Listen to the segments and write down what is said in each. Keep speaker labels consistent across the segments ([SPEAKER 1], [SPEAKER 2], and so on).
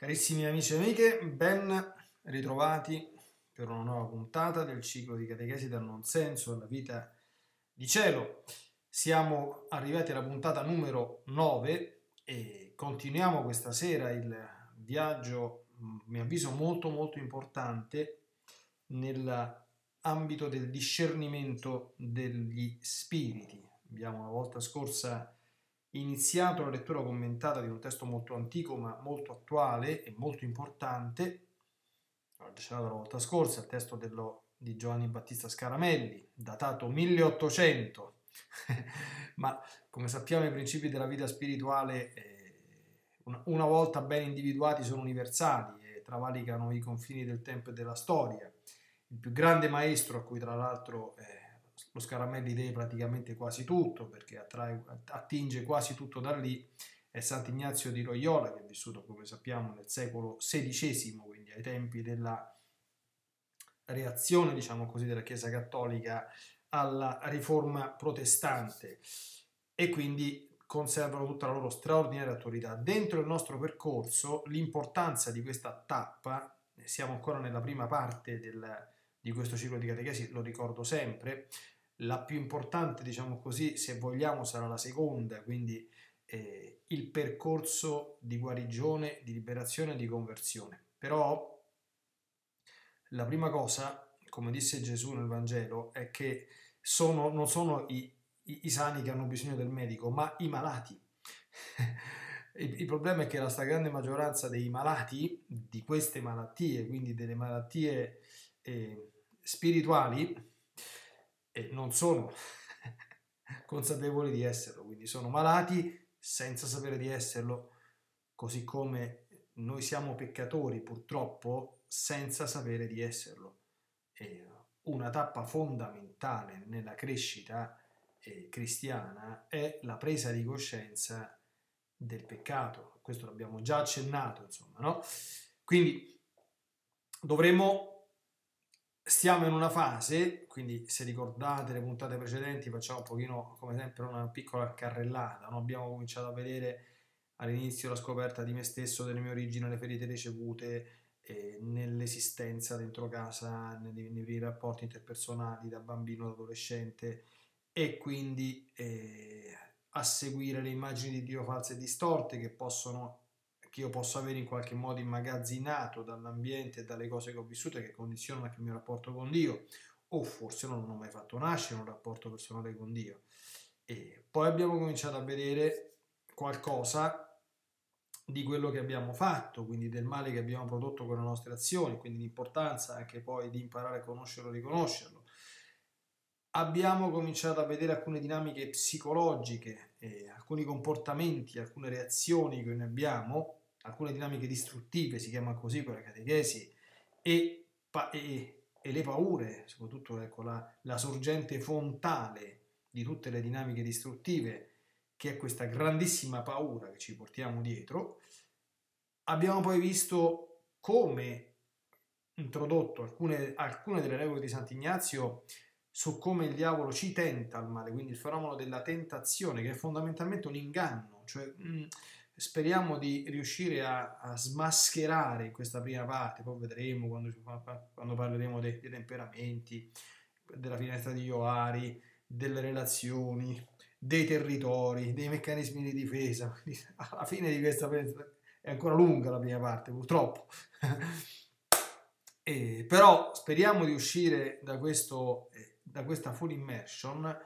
[SPEAKER 1] Carissimi amici e amiche, ben ritrovati per una nuova puntata del ciclo di catechesi dal non senso alla vita di cielo. Siamo arrivati alla puntata numero 9 e continuiamo questa sera il viaggio, a mio avviso, molto molto importante nell'ambito del discernimento degli spiriti. Abbiamo la volta scorsa iniziato la lettura commentata di un testo molto antico ma molto attuale e molto importante, l'ho citato la volta scorsa, il testo dello, di Giovanni Battista Scaramelli, datato 1800, ma come sappiamo i principi della vita spirituale eh, una, una, volta ben individuati sono universali e travalicano i confini del tempo e della storia. Il più grande maestro a cui tra l'altro... Eh, lo Scaramelli deve praticamente quasi tutto perché attrae, attinge quasi tutto da lì, è Sant'Ignazio di Loyola che è vissuto come sappiamo nel secolo XVI, quindi ai tempi della reazione diciamo così della Chiesa Cattolica alla riforma protestante e quindi conservano tutta la loro straordinaria attualità. Dentro il nostro percorso l'importanza di questa tappa, siamo ancora nella prima parte del, di questo ciclo di catechesi, lo ricordo sempre, la più importante, diciamo così, se vogliamo, sarà la seconda, quindi eh, il percorso di guarigione, di liberazione e di conversione. Però la prima cosa, come disse Gesù nel Vangelo, è che sono, non sono i, i, i sani che hanno bisogno del medico, ma i malati. il, il, problema è che la stragrande maggioranza dei malati di queste malattie, quindi delle malattie eh, spirituali, e non sono consapevoli di esserlo, quindi sono malati senza sapere di esserlo, così come noi siamo peccatori purtroppo senza sapere di esserlo. E una tappa fondamentale nella crescita eh, cristiana è la presa di coscienza del peccato. Questo l'abbiamo già accennato, insomma, no? Quindi dovremmo Stiamo in una fase, quindi se ricordate le puntate precedenti facciamo un pochino come sempre una piccola carrellata, no? abbiamo cominciato a vedere all'inizio la scoperta di me stesso, delle mie origini, le ferite ricevute, eh, nell'esistenza dentro casa, nei, nei, rapporti interpersonali da bambino ad adolescente e quindi eh, a seguire le immagini di Dio false e distorte che possono che io posso avere in qualche modo immagazzinato dall'ambiente e dalle cose che ho vissuto e che condizionano anche il mio rapporto con Dio, o forse non ho mai fatto nascere un rapporto personale con Dio. E poi abbiamo cominciato a vedere qualcosa di quello che abbiamo fatto, quindi del male che abbiamo prodotto con le nostre azioni, quindi l'importanza anche poi di imparare a conoscerlo e riconoscerlo. Abbiamo cominciato a vedere alcune dinamiche psicologiche, eh, alcuni comportamenti, alcune reazioni che noi abbiamo alcune dinamiche distruttive, si chiama così quella catechesi, e, e, e, le paure, soprattutto ecco, la, la sorgente fontale di tutte le dinamiche distruttive, che è questa grandissima paura che ci portiamo dietro, abbiamo poi visto come introdotto alcune, alcune delle regole di Sant'Ignazio su come il diavolo ci tenta al male, quindi il fenomeno della tentazione, che è fondamentalmente un inganno, cioè mh, speriamo di riuscire a, a, smascherare questa prima parte, poi vedremo quando, quando parleremo dei, dei, temperamenti, della finestra di Ioari, delle relazioni, dei territori, dei meccanismi di difesa. alla fine di questa è ancora lunga la prima parte, purtroppo. e, però speriamo di uscire da, questo, eh, da questa full immersion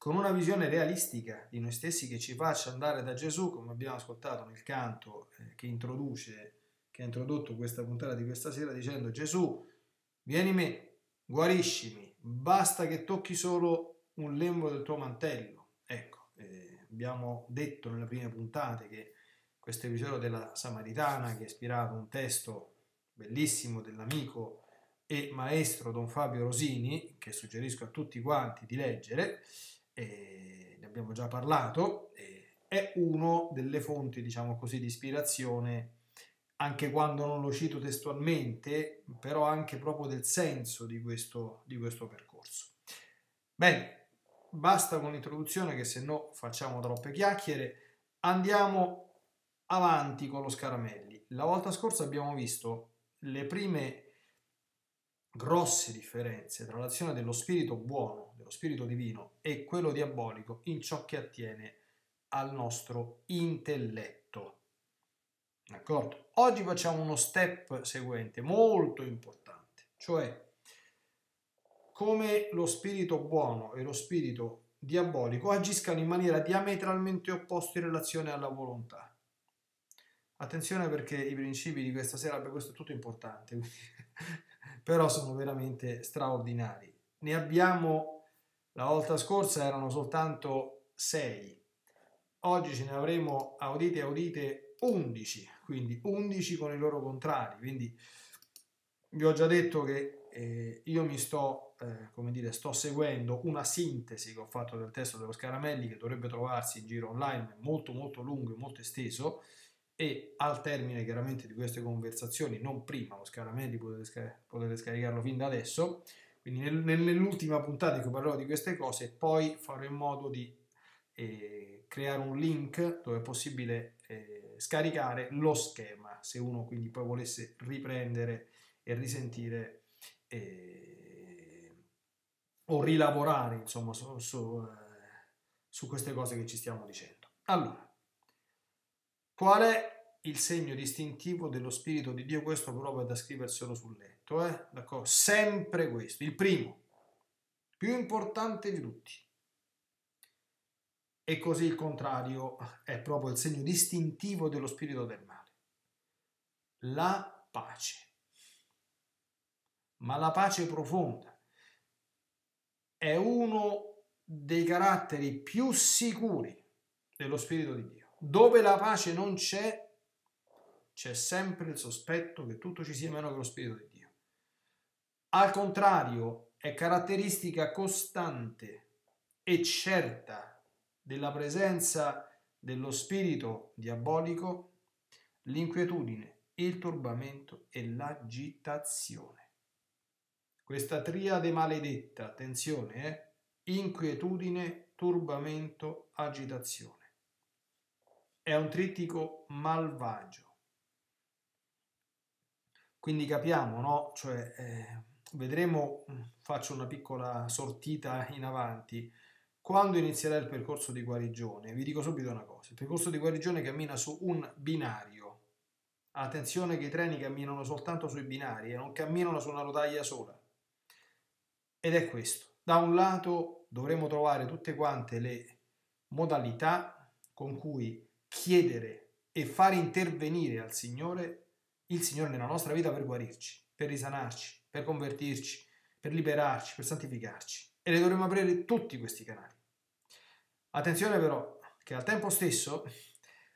[SPEAKER 1] con una visione realistica di noi stessi che ci faccia andare da Gesù, come abbiamo ascoltato nel canto eh, che introduce, che ha introdotto questa puntata di questa sera, dicendo Gesù, vieni me, guariscimi, basta che tocchi solo un lembo del tuo mantello. Ecco, eh, abbiamo detto nelle prime puntate che questo episodio della Samaritana, che ha ispirato un testo bellissimo dell'amico e maestro Don Fabio Rosini, che suggerisco a tutti quanti di leggere, eh, ne abbiamo già parlato, eh, è uno delle fonti, diciamo così, di ispirazione, anche quando non lo cito testualmente, però anche proprio del senso di questo, di questo percorso. Bene, basta con l'introduzione che se no facciamo troppe chiacchiere, andiamo avanti con lo Scaramelli. La volta scorsa abbiamo visto le prime grosse differenze tra l'azione dello spirito buono, dello spirito divino e quello diabolico in ciò che attiene al nostro intelletto. D'accordo? Oggi facciamo uno step seguente molto importante, cioè come lo spirito buono e lo spirito diabolico agiscano in maniera diametralmente opposta in relazione alla volontà. Attenzione perché i principi di questa sera, beh, questo è tutto importante, però sono veramente straordinari. Ne abbiamo, la volta scorsa erano soltanto 6, oggi ce ne avremo, audite, audite, 11, quindi 11 con i loro contrari, quindi vi ho già detto che eh, io mi sto, eh, come dire, sto seguendo una sintesi che ho fatto del testo dello Scaramelli che dovrebbe trovarsi in giro online, molto molto lungo e molto esteso, e al termine chiaramente di queste conversazioni, non prima lo Scaramelli, potete, scar- potete scaricarlo fin da adesso, quindi nel, nell'ultima puntata in cui parlerò di queste cose, poi farò in modo di eh, creare un link dove è possibile eh, scaricare lo schema, se uno quindi poi volesse riprendere e risentire eh, o rilavorare insomma su, su, eh, su queste cose che ci stiamo dicendo. Allora, Qual è il segno distintivo dello Spirito di Dio? Questo però è da scriverselo sul letto, eh? D'accordo? Sempre questo, il primo, più importante di tutti. E così il contrario è proprio il segno distintivo dello spirito del male. La pace. Ma la pace profonda è uno dei caratteri più sicuri dello spirito di Dio. Dove la pace non c'è, c'è sempre il sospetto che tutto ci sia meno che lo Spirito di Dio. Al contrario, è caratteristica costante e certa della presenza dello spirito diabolico l'inquietudine, il turbamento e l'agitazione. Questa triade maledetta, attenzione, eh? inquietudine, turbamento, agitazione è un trittico malvagio. Quindi capiamo, no? Cioè, eh, vedremo, mm, faccio una piccola sortita in avanti, quando inizierà il percorso di guarigione, vi dico subito una cosa, il percorso di guarigione cammina su un binario. Attenzione che i treni camminano soltanto sui binari e non camminano su una rotaia sola. Ed è questo. Da un lato dovremo trovare tutte quante le modalità con cui chiedere e fare intervenire al Signore, il Signore nella nostra vita per guarirci, per risanarci, per convertirci, per liberarci, per santificarci. E le dovremo aprire tutti questi canali. Attenzione però che al tempo stesso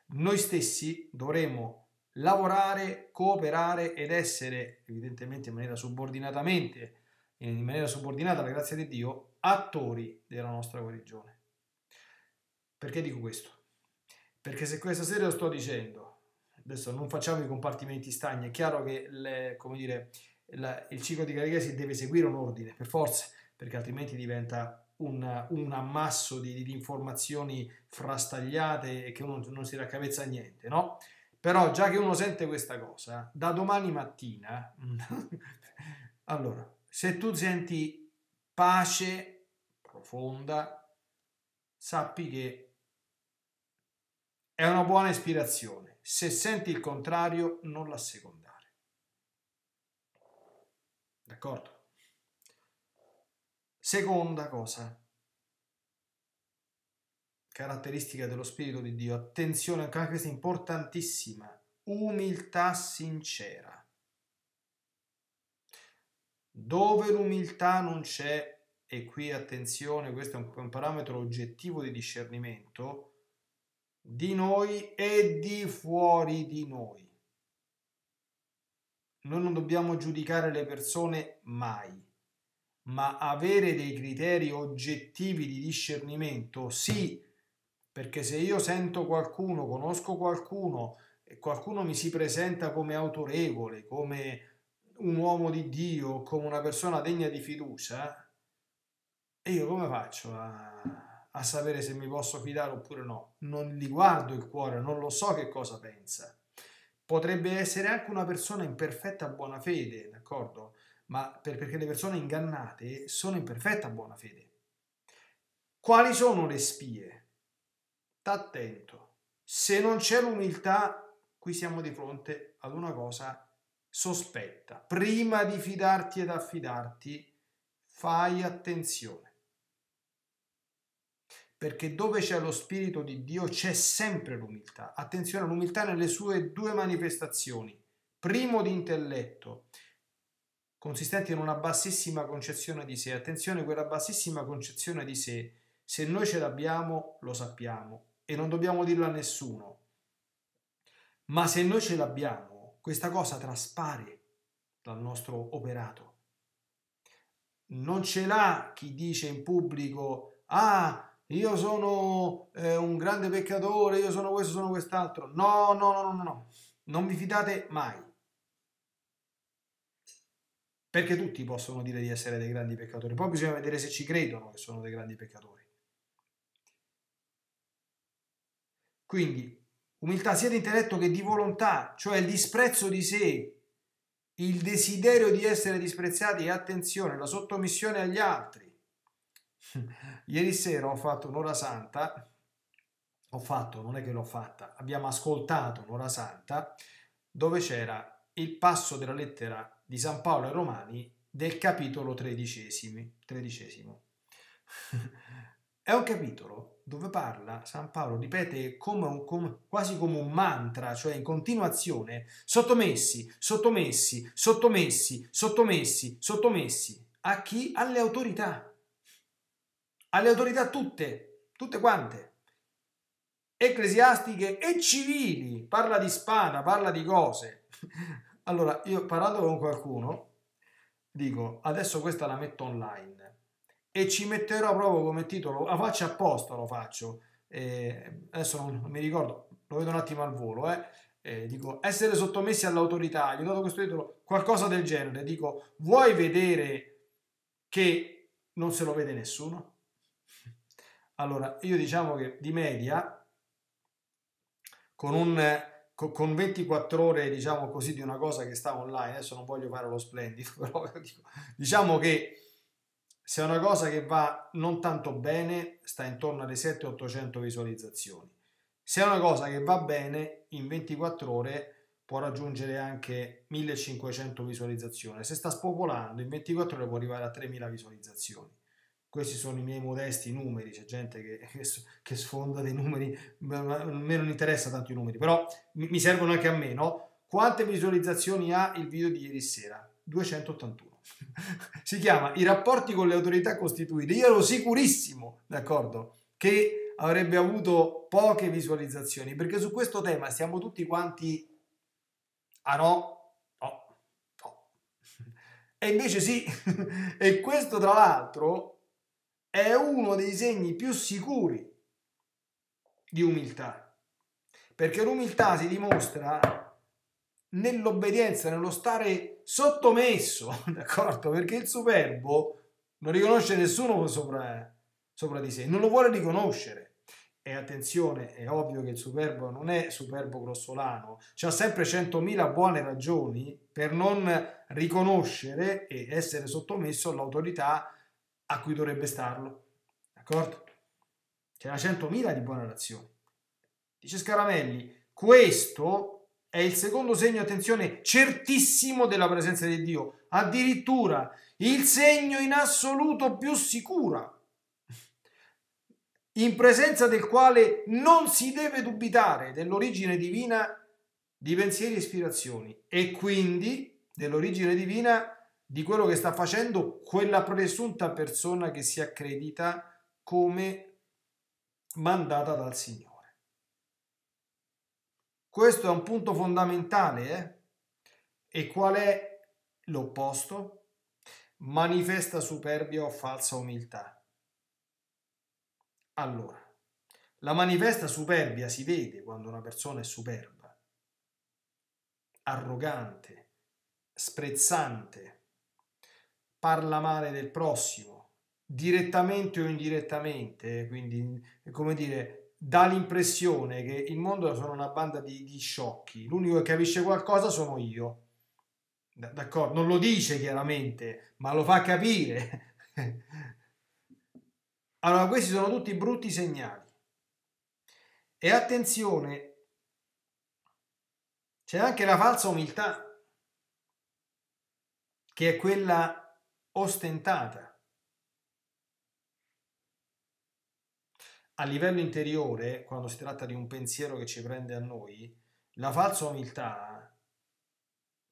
[SPEAKER 1] noi stessi dovremo lavorare, cooperare ed essere, evidentemente in maniera subordinatamente, in maniera subordinata alla grazia di Dio, attori della nostra guarigione. Perché dico questo? Perché se questa sera sto dicendo, adesso non facciamo i compartimenti stagni, è chiaro che le, dire, la, il ciclo di catechesi deve seguire un ordine, per forza, perché altrimenti diventa un, un ammasso di, di, informazioni frastagliate e che uno non si raccavezza niente, no? Però già che uno sente questa cosa, da domani mattina, allora, se tu senti pace profonda, sappi che è una buona ispirazione. Se senti il contrario, non l'assecondare. D'accordo? Seconda cosa, caratteristica dello Spirito di Dio, attenzione anche questa importantissima, umiltà sincera. Dove l'umiltà non c'è, e qui attenzione, questo è un parametro oggettivo di discernimento, di noi e di fuori di noi. Noi non dobbiamo giudicare le persone mai, ma avere dei criteri oggettivi di discernimento, sì, perché se io sento qualcuno, conosco qualcuno e qualcuno mi si presenta come autorevole, come un uomo di Dio, come una persona degna di fiducia, e io come faccio a a sapere se mi posso fidare oppure no. Non gli guardo il cuore, non lo so che cosa pensa. Potrebbe essere anche una persona in perfetta buona fede, d'accordo? Ma per, perché le persone ingannate sono in perfetta buona fede. Quali sono le spie? Sta attento. Se non c'è l'umiltà, qui siamo di fronte ad una cosa sospetta. Prima di fidarti ed affidarti, fai attenzione. Perché dove c'è lo Spirito di Dio c'è sempre l'umiltà. Attenzione all'umiltà nelle sue due manifestazioni. Primo di intelletto, consistente in una bassissima concezione di sé. Attenzione, quella bassissima concezione di sé se noi ce l'abbiamo, lo sappiamo e non dobbiamo dirlo a nessuno. Ma se noi ce l'abbiamo, questa cosa traspare dal nostro operato. Non ce l'ha chi dice in pubblico, ah, io sono eh, un grande peccatore, io sono questo, sono quest'altro. No, no, no, no, no, non vi fidate mai. Perché tutti possono dire di essere dei grandi peccatori, poi bisogna vedere se ci credono che sono dei grandi peccatori. Quindi umiltà sia di intelletto che di volontà, cioè il disprezzo di sé, il desiderio di essere disprezzati e attenzione, la sottomissione agli altri. Ieri sera ho fatto un'ora santa, ho fatto, non è che l'ho fatta, abbiamo ascoltato un'ora santa dove c'era il passo della lettera di San Paolo ai Romani del capitolo tredicesimo. tredicesimo. È un capitolo dove parla, San Paolo ripete come un, come, quasi come un mantra, cioè in continuazione, sottomessi, sottomessi, sottomessi, sottomessi, sottomessi. A chi? Alle autorità. Alle autorità tutte, tutte quante. Ecclesiastiche e civili. Parla di spada, parla di cose. Allora, io parlando con qualcuno, dico, adesso questa la metto online e ci metterò proprio come titolo, la faccio apposta, lo faccio, eh, adesso non, mi ricordo, lo vedo un attimo al volo, eh. Eh, dico essere sottomessi all'autorità, gli ho dato questo titolo, qualcosa del genere, dico vuoi vedere che non se lo vede nessuno? Allora, io diciamo che di media, con, un, con 24 ore, diciamo così, di una cosa che sta online, adesso non voglio fare lo splendido, però diciamo che se è una cosa che va non tanto bene, sta intorno alle 700-800 visualizzazioni. Se è una cosa che va bene, in 24 ore può raggiungere anche 1500 visualizzazioni. Se sta spopolando, in 24 ore può arrivare a 3000 visualizzazioni. Questi sono i miei modesti numeri, c'è gente che, che sfonda dei numeri, a me non interessa tanto i numeri, però mi servono anche a me, no? Quante visualizzazioni ha il video di ieri sera? 281 si chiama I rapporti con le autorità costituite. Io ero sicurissimo, d'accordo, che avrebbe avuto poche visualizzazioni, perché su questo tema siamo tutti quanti ah no, no, no. E invece sì, e questo tra l'altro è uno dei segni più sicuri di umiltà, perché l'umiltà si dimostra nell'obbedienza, nello stare sottomesso, d'accordo? Perché il superbo non riconosce nessuno sopra, sopra di sé, non lo vuole riconoscere. E attenzione, è ovvio che il superbo non è superbo grossolano, c'ha sempre 100.000 buone ragioni per non riconoscere e essere sottomesso all'autorità a cui dovrebbe starlo. D'accordo? C'era 100.000 di buone ragioni. Dice Scaramelli, questo è il secondo segno, attenzione, certissimo della presenza di Dio, addirittura il segno in assoluto più sicuro, in presenza del quale non si deve dubitare dell'origine divina di pensieri e ispirazioni e quindi dell'origine divina di quello che sta facendo quella presunta persona che si accredita come mandata dal Signore. Questo è un punto fondamentale. Eh? E qual è l'opposto? Manifesta superbia o falsa umiltà. Allora, la manifesta superbia si vede quando una persona è superba, arrogante, sprezzante, parla male del prossimo, direttamente o indirettamente, quindi come dire, dà l'impressione che il mondo sono una banda di, di sciocchi, l'unico che capisce qualcosa sono io. D'accordo? Non lo dice chiaramente, ma lo fa capire. allora, questi sono tutti brutti segnali. E attenzione, c'è anche la falsa umiltà, che è quella ostentata. A livello interiore, quando si tratta di un pensiero che ci prende a noi, la falsa umiltà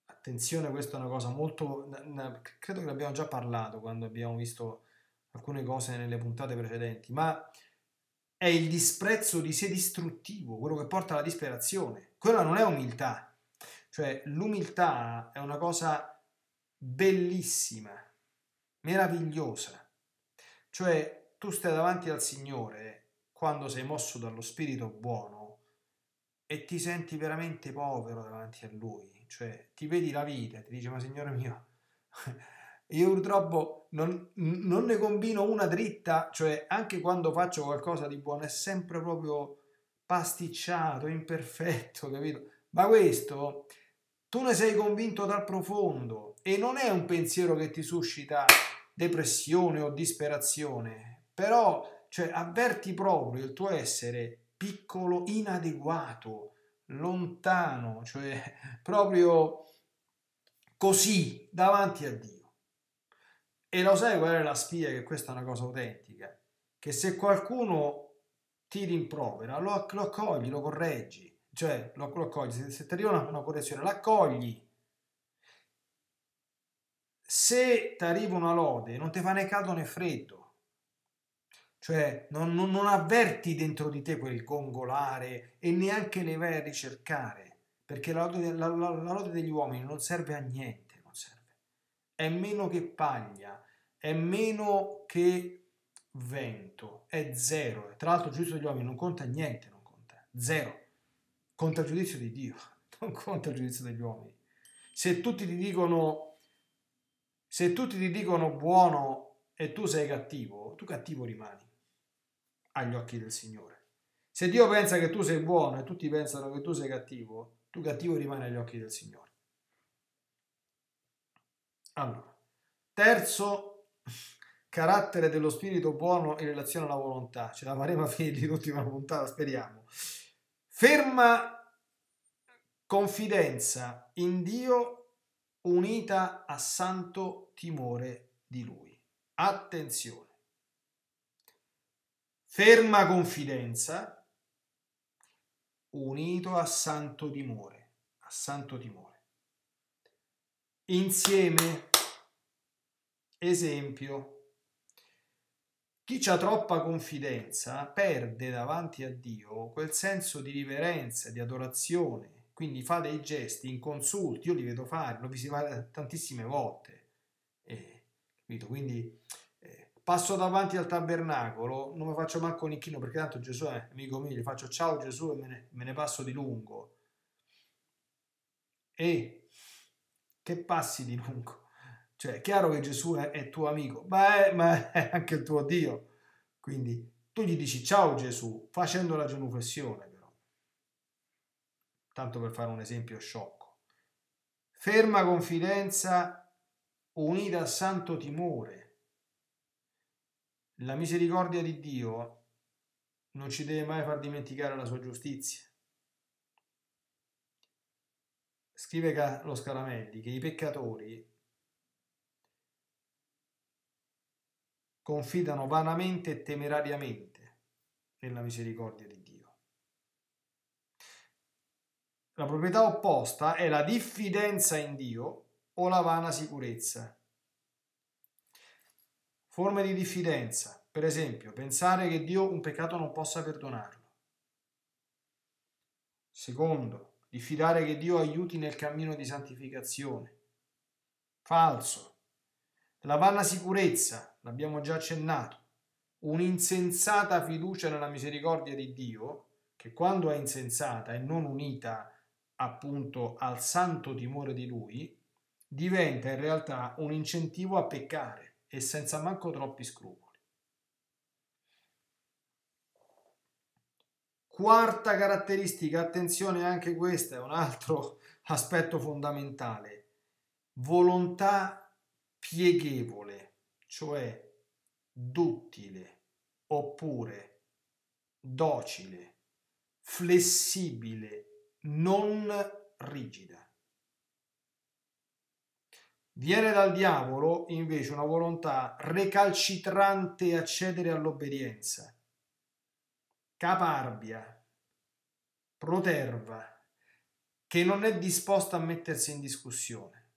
[SPEAKER 1] attenzione, questa è una cosa molto... credo che l'abbiamo già parlato quando abbiamo visto alcune cose nelle puntate precedenti, ma è il disprezzo di sé distruttivo, quello che porta alla disperazione. Quella non è umiltà, cioè l'umiltà è una cosa bellissima, meravigliosa. Cioè tu stai davanti al Signore quando sei mosso dallo Spirito buono e ti senti veramente povero davanti a Lui cioè ti vedi la vita e ti dice ma signore mio, io purtroppo non, non, ne combino una dritta, cioè anche quando faccio qualcosa di buono è sempre proprio pasticciato, imperfetto, capito? Ma questo tu ne sei convinto dal profondo e non è un pensiero che ti suscita depressione o disperazione, però cioè, avverti proprio il tuo essere piccolo, inadeguato, lontano, cioè proprio così davanti a Dio. E lo sai qual è la spia che questa è una cosa autentica? Che se qualcuno ti rimprovera, lo, lo accogli, lo correggi, cioè lo, lo accogli, se, se ti arriva una, una correzione, l'accogli. Se ti arriva una lode, non ti fa né caldo né freddo, cioè non, non, non, avverti dentro di te quel gongolare e neanche ne vai a ricercare, perché la lode, la, la, la lode degli uomini non serve a niente, non serve. È meno che paglia, è meno che vento, è zero. Tra l'altro il giudizio degli uomini non conta niente, non conta, zero. Conta il giudizio di Dio, non conta il giudizio degli uomini. Se tutti ti dicono, se tutti ti dicono buono e tu sei cattivo, tu cattivo rimani agli occhi del Signore. Se Dio pensa che tu sei buono e tutti pensano che tu sei cattivo, tu cattivo rimani agli occhi del Signore. Allora, terzo carattere dello spirito buono in relazione alla volontà. Ce la faremo a finire l'ultima puntata, speriamo. Ferma confidenza in Dio unita a santo timore di Lui. Attenzione ferma confidenza, unito a santo timore, a santo timore. Insieme, esempio, chi ha troppa confidenza perde davanti a Dio quel senso di riverenza, di adorazione, quindi fa dei gesti inconsulti, io li vedo fare, l'ho visto fare tantissime volte, eh, quindi passo davanti al tabernacolo, non mi faccio manco un inchino perché tanto Gesù è amico mio, gli faccio ciao Gesù e me ne, me ne passo di lungo. E che passi di lungo? Cioè, è chiaro che Gesù è, è tuo amico, ma è, ma è, anche il tuo Dio. Quindi tu gli dici ciao Gesù facendo la genuflessione. Tanto per fare un esempio sciocco. Ferma confidenza unita a santo timore la misericordia di Dio non ci deve mai far dimenticare la sua giustizia. Scrive lo Scaramelli che i peccatori confidano vanamente e temerariamente nella misericordia di Dio. La proprietà opposta è la diffidenza in Dio o la vana sicurezza. Forme di diffidenza, per esempio, pensare che Dio un peccato non possa perdonarlo. Secondo, diffidare che Dio aiuti nel cammino di santificazione. Falso. La vanna sicurezza, l'abbiamo già accennato, un'insensata fiducia nella misericordia di Dio, che quando è insensata e non unita appunto al santo timore di lui, diventa in realtà un incentivo a peccare e senza manco troppi scrupoli. Quarta caratteristica, attenzione anche questa è un altro aspetto fondamentale, volontà pieghevole, cioè duttile oppure docile, flessibile non rigida. Viene dal diavolo invece una volontà recalcitrante a cedere all'obbedienza, caparbia, proterva, che non è disposta a mettersi in discussione,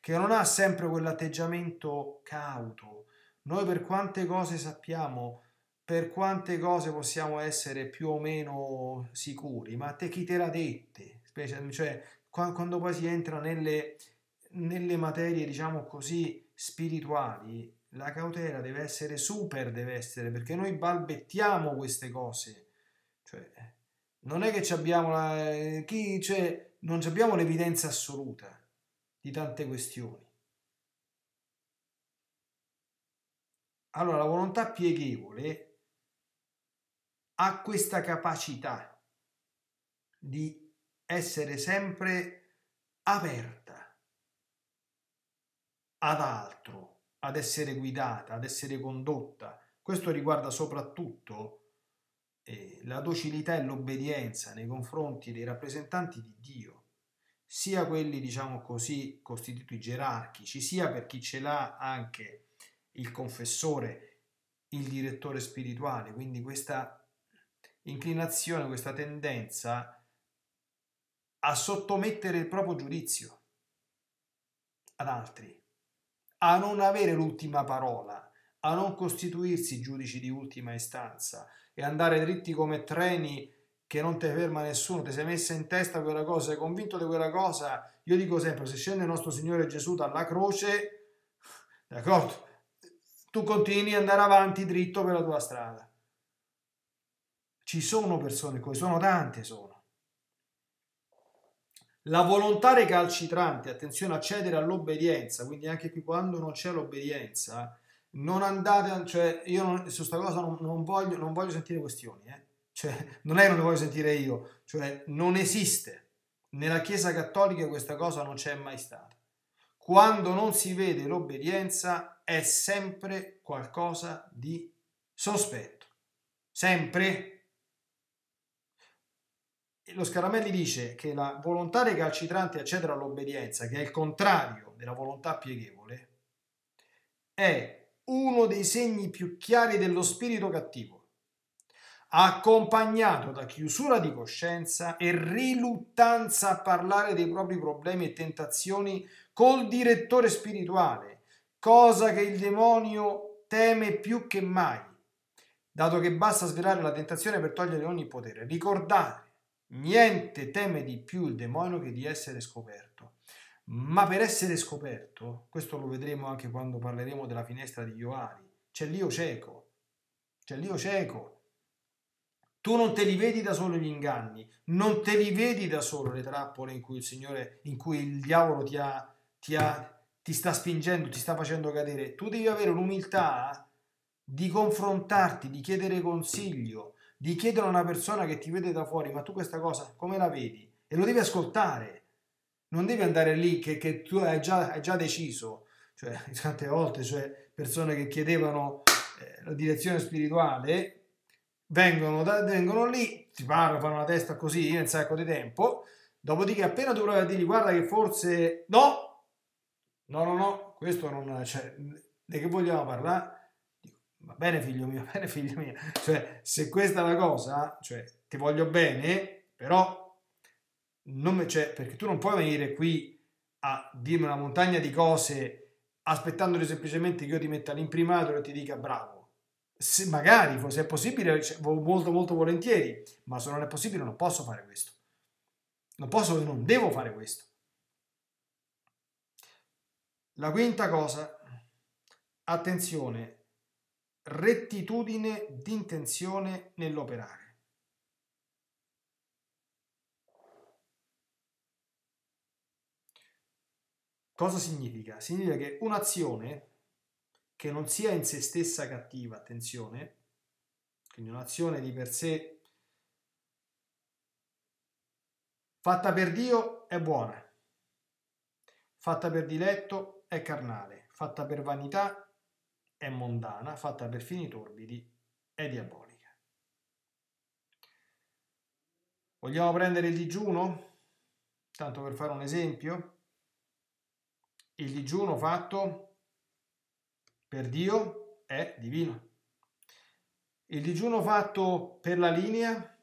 [SPEAKER 1] che non ha sempre quell'atteggiamento cauto. Noi per quante cose sappiamo, per quante cose possiamo essere più o meno sicuri, ma te chi te l'ha dette? Cioè, quando poi si entra nelle nelle materie, diciamo così, spirituali, la cautela deve essere super, deve essere, perché noi balbettiamo queste cose. Cioè, non è che abbiamo la, chi, cioè, non abbiamo l'evidenza assoluta di tante questioni. Allora, la volontà pieghevole ha questa capacità di essere sempre aperta ad altro, ad essere guidata, ad essere condotta. Questo riguarda soprattutto eh, la docilità e l'obbedienza nei confronti dei rappresentanti di Dio, sia quelli, diciamo così, costituiti gerarchici, sia per chi ce l'ha anche il confessore, il direttore spirituale, quindi questa inclinazione, questa tendenza a sottomettere il proprio giudizio ad altri a non avere l'ultima parola, a non costituirsi giudici di ultima istanza e andare dritti come treni che non ti ferma nessuno, ti sei messa in testa quella cosa, sei convinto di quella cosa. Io dico sempre, se scende il nostro Signore Gesù dalla croce, d'accordo? Tu continui ad andare avanti dritto per la tua strada. Ci sono persone così, sono tante sono. La volontà recalcitrante, attenzione a cedere all'obbedienza, quindi anche qui quando non c'è l'obbedienza, non andate, cioè io non, su questa cosa non, non, voglio, non voglio sentire questioni, eh? cioè, non è che non le voglio sentire io, cioè non esiste. Nella Chiesa Cattolica questa cosa non c'è mai stata. Quando non si vede l'obbedienza è sempre qualcosa di sospetto. Sempre lo Scaramelli dice che la volontà recalcitrante accedere all'obbedienza, che è il contrario della volontà pieghevole, è uno dei segni più chiari dello spirito cattivo, accompagnato da chiusura di coscienza e riluttanza a parlare dei propri problemi e tentazioni col direttore spirituale, cosa che il demonio teme più che mai, dato che basta svelare la tentazione per togliere ogni potere. Ricordate Niente teme di più il demonio che di essere scoperto. Ma per essere scoperto, questo lo vedremo anche quando parleremo della finestra di Ioari, c'è l'io cieco. C'è l'io cieco. Tu non te li vedi da solo gli inganni, non te li vedi da solo le trappole in cui il Signore, in cui il diavolo ti, ha, ti, ha, ti sta spingendo, ti sta facendo cadere. Tu devi avere l'umiltà di confrontarti, di chiedere consiglio, di chiedere a una persona che ti vede da fuori, ma tu questa cosa come la vedi? E lo devi ascoltare. Non devi andare lì che, che tu hai già, hai già, deciso. Cioè, tante volte, cioè, persone che chiedevano eh, la direzione spirituale vengono, da, vengono lì, ti parlano, fanno la testa così in un sacco di tempo. Dopodiché, appena tu provi a dirgli guarda che forse no, no, no, no, questo non, cioè, di che vogliamo parlare? Va bene figlio mio, va bene figlio mio, cioè se questa è la cosa, cioè ti voglio bene, però non me, cioè, perché tu non puoi venire qui a dirmi una montagna di cose aspettando semplicemente che io ti metta l'imprimato e ti dica bravo. Se magari, se è possibile, cioè, molto molto volentieri, ma se non è possibile non posso fare questo. Non posso non devo fare questo. La quinta cosa, attenzione, rettitudine d'intenzione nell'operare. Cosa significa? Significa che un'azione che non sia in se stessa cattiva, attenzione, quindi un'azione di per sé Fatta per Dio è buona, fatta per diletto è carnale, fatta per vanità è mondana, fatta per fini torbidi è diabolica. Vogliamo prendere il digiuno? Tanto per fare un esempio, il digiuno fatto per Dio è divino. Il digiuno fatto per la linea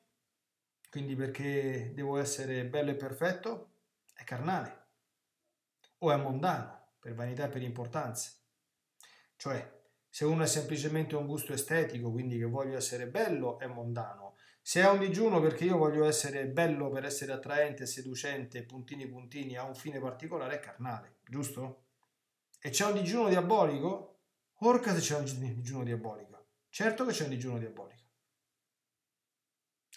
[SPEAKER 1] quindi perché devo essere bello e perfetto, è carnale o è mondano, per vanità e per importanza. Cioè, se uno è semplicemente un gusto estetico, quindi che voglio essere bello, è mondano. Se è un digiuno perché io voglio essere bello per essere attraente, seducente, puntini puntini, ha un fine particolare, è carnale, giusto? E c'è un digiuno diabolico? Orca se c'è un digiuno diabolico. Certo che c'è un digiuno diabolico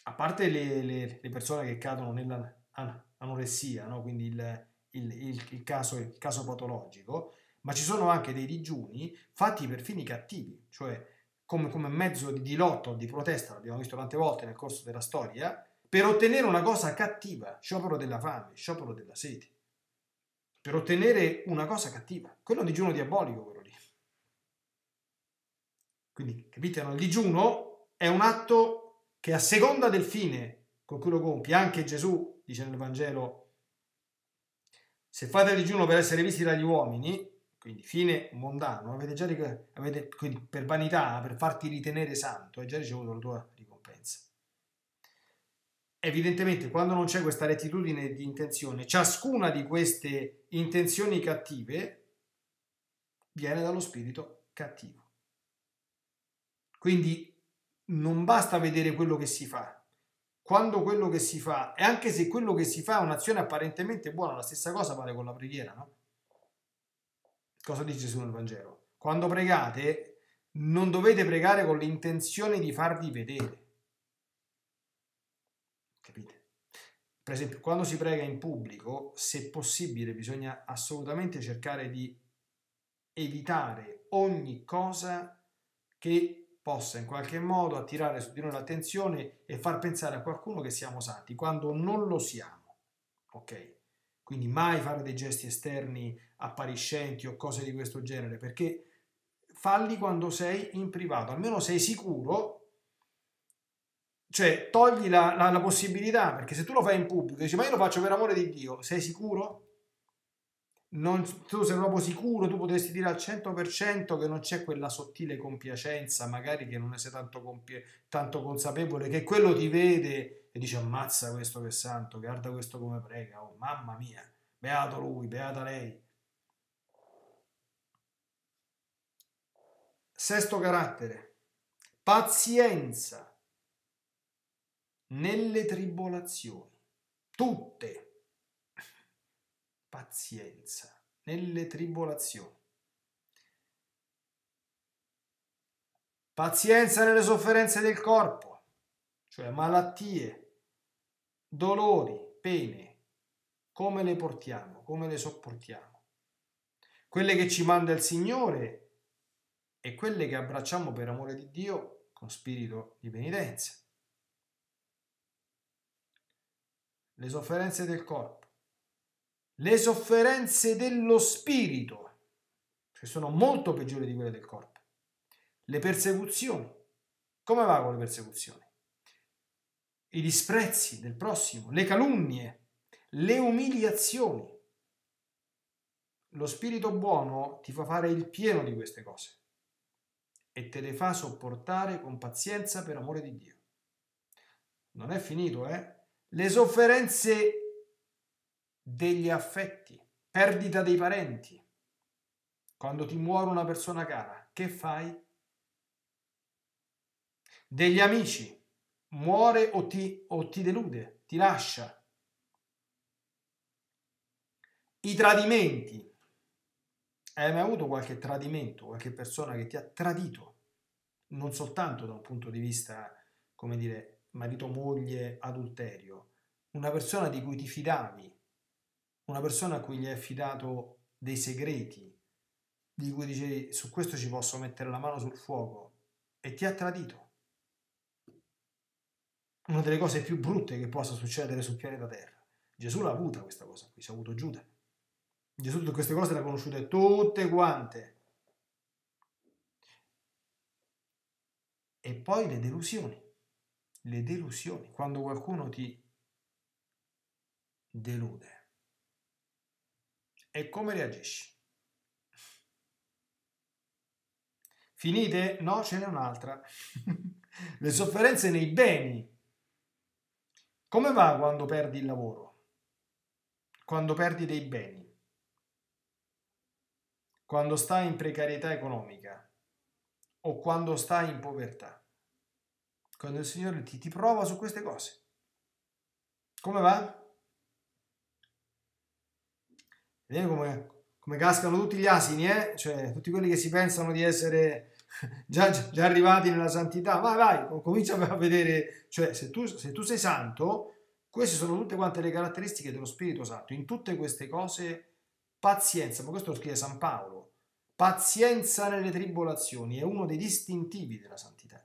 [SPEAKER 1] a parte le, le, le persone che cadono nell'anoressia, no? quindi il, il, il, caso, il caso patologico, ma ci sono anche dei digiuni fatti per fini cattivi, cioè come, come mezzo di, di lotto, di protesta, l'abbiamo visto tante volte nel corso della storia, per ottenere una cosa cattiva, sciopero della fame, sciopero della sete, per ottenere una cosa cattiva. Quello è un digiuno diabolico, quello lì. Quindi, capite, no? il digiuno è un atto che a seconda del fine con cui lo compi, anche Gesù dice nel Vangelo, se fate digiuno per essere visti dagli uomini, quindi fine mondano, avete già avete, per vanità, per farti ritenere santo, hai già ricevuto la tua ricompensa. Evidentemente, quando non c'è questa rettitudine di intenzione, ciascuna di queste intenzioni cattive viene dallo spirito cattivo. Quindi non basta vedere quello che si fa. Quando quello che si fa, e anche se quello che si fa è un'azione apparentemente buona, la stessa cosa vale con la preghiera, no? Cosa dice Gesù nel Vangelo? Quando pregate, non dovete pregare con l'intenzione di farvi vedere. Capite? Per esempio, quando si prega in pubblico, se possibile, bisogna assolutamente cercare di evitare ogni cosa che possa in qualche modo attirare su di noi l'attenzione e far pensare a qualcuno che siamo santi quando non lo siamo. Ok? Quindi mai fare dei gesti esterni appariscenti o cose di questo genere, perché falli quando sei in privato, almeno sei sicuro, cioè togli la, la, la possibilità, perché se tu lo fai in pubblico, dici ma io lo faccio per amore di Dio, sei sicuro? non, tu sei proprio sicuro, tu potresti dire al 100% che non c'è quella sottile compiacenza, magari che non ne sei tanto, compie, tanto consapevole, che quello ti vede e dice ammazza questo che santo, guarda questo come prega, oh, mamma mia, beato lui, beata lei. Sesto carattere, pazienza nelle tribolazioni, tutte. Pazienza nelle tribolazioni. Pazienza nelle sofferenze del corpo, cioè malattie, dolori, pene, come le portiamo, come le sopportiamo. Quelle che ci manda il Signore e quelle che abbracciamo per amore di Dio con spirito di penitenza. Le sofferenze del corpo le sofferenze dello spirito, che sono molto peggiori di quelle del corpo, le persecuzioni. Come va con le persecuzioni? I disprezzi del prossimo, le calunnie, le umiliazioni. Lo spirito buono ti fa fare il pieno di queste cose e te le fa sopportare con pazienza per amore di Dio. Non è finito, eh? Le sofferenze degli affetti, perdita dei parenti. Quando ti muore una persona cara, che fai? Degli amici, muore o ti, o ti delude, ti lascia. I tradimenti. Hai mai avuto qualche tradimento, qualche persona che ti ha tradito? Non soltanto da un punto di vista, come dire, marito-moglie, adulterio, una persona di cui ti fidavi, una persona a cui gli hai affidato dei segreti, di cui dicevi su questo ci posso mettere la mano sul fuoco e ti ha tradito. Una delle cose più brutte che possa succedere sul pianeta Terra. Gesù l'ha avuta questa cosa qui, si è avuto Giuda. Gesù tutte queste cose le ha conosciute tutte quante. E poi le delusioni. Le delusioni. Quando qualcuno ti delude. E come reagisci? Finite? No, ce n'è un'altra. le sofferenze nei beni. Come va quando perdi il lavoro? Quando perdi dei beni? Quando stai in precarietà economica? O quando stai in povertà? Quando il Signore ti, ti prova su queste cose. Come va? Vedi come, come cascano tutti gli asini, eh? Cioè, tutti quelli che si pensano di essere già, già arrivati nella santità. Vai, vai, comincia a vedere. Cioè, se tu, se tu sei santo, queste sono tutte quante le caratteristiche dello Spirito Santo. In tutte queste cose, pazienza, ma questo lo scrive San Paolo. Pazienza nelle tribolazioni è uno dei distintivi della santità.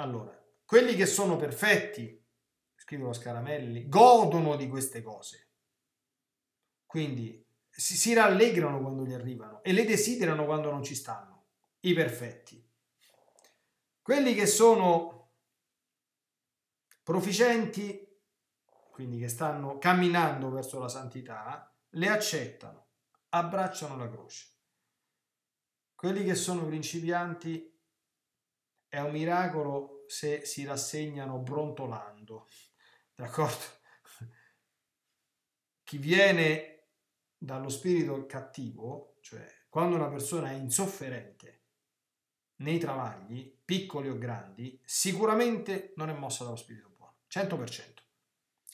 [SPEAKER 1] Allora, quelli che sono perfetti scrive lo Scaramelli, godono di queste cose. Quindi si, si rallegrano quando gli arrivano e le desiderano quando non ci stanno, i perfetti. Quelli che sono proficienti, quindi che stanno camminando verso la santità, le accettano, abbracciano la croce. Quelli che sono principianti è un miracolo se si rassegnano brontolando. D'accordo? Chi viene dallo spirito cattivo, cioè quando una persona è insofferente nei travagli, piccoli o grandi, sicuramente non è mossa dallo spirito buono, 100%.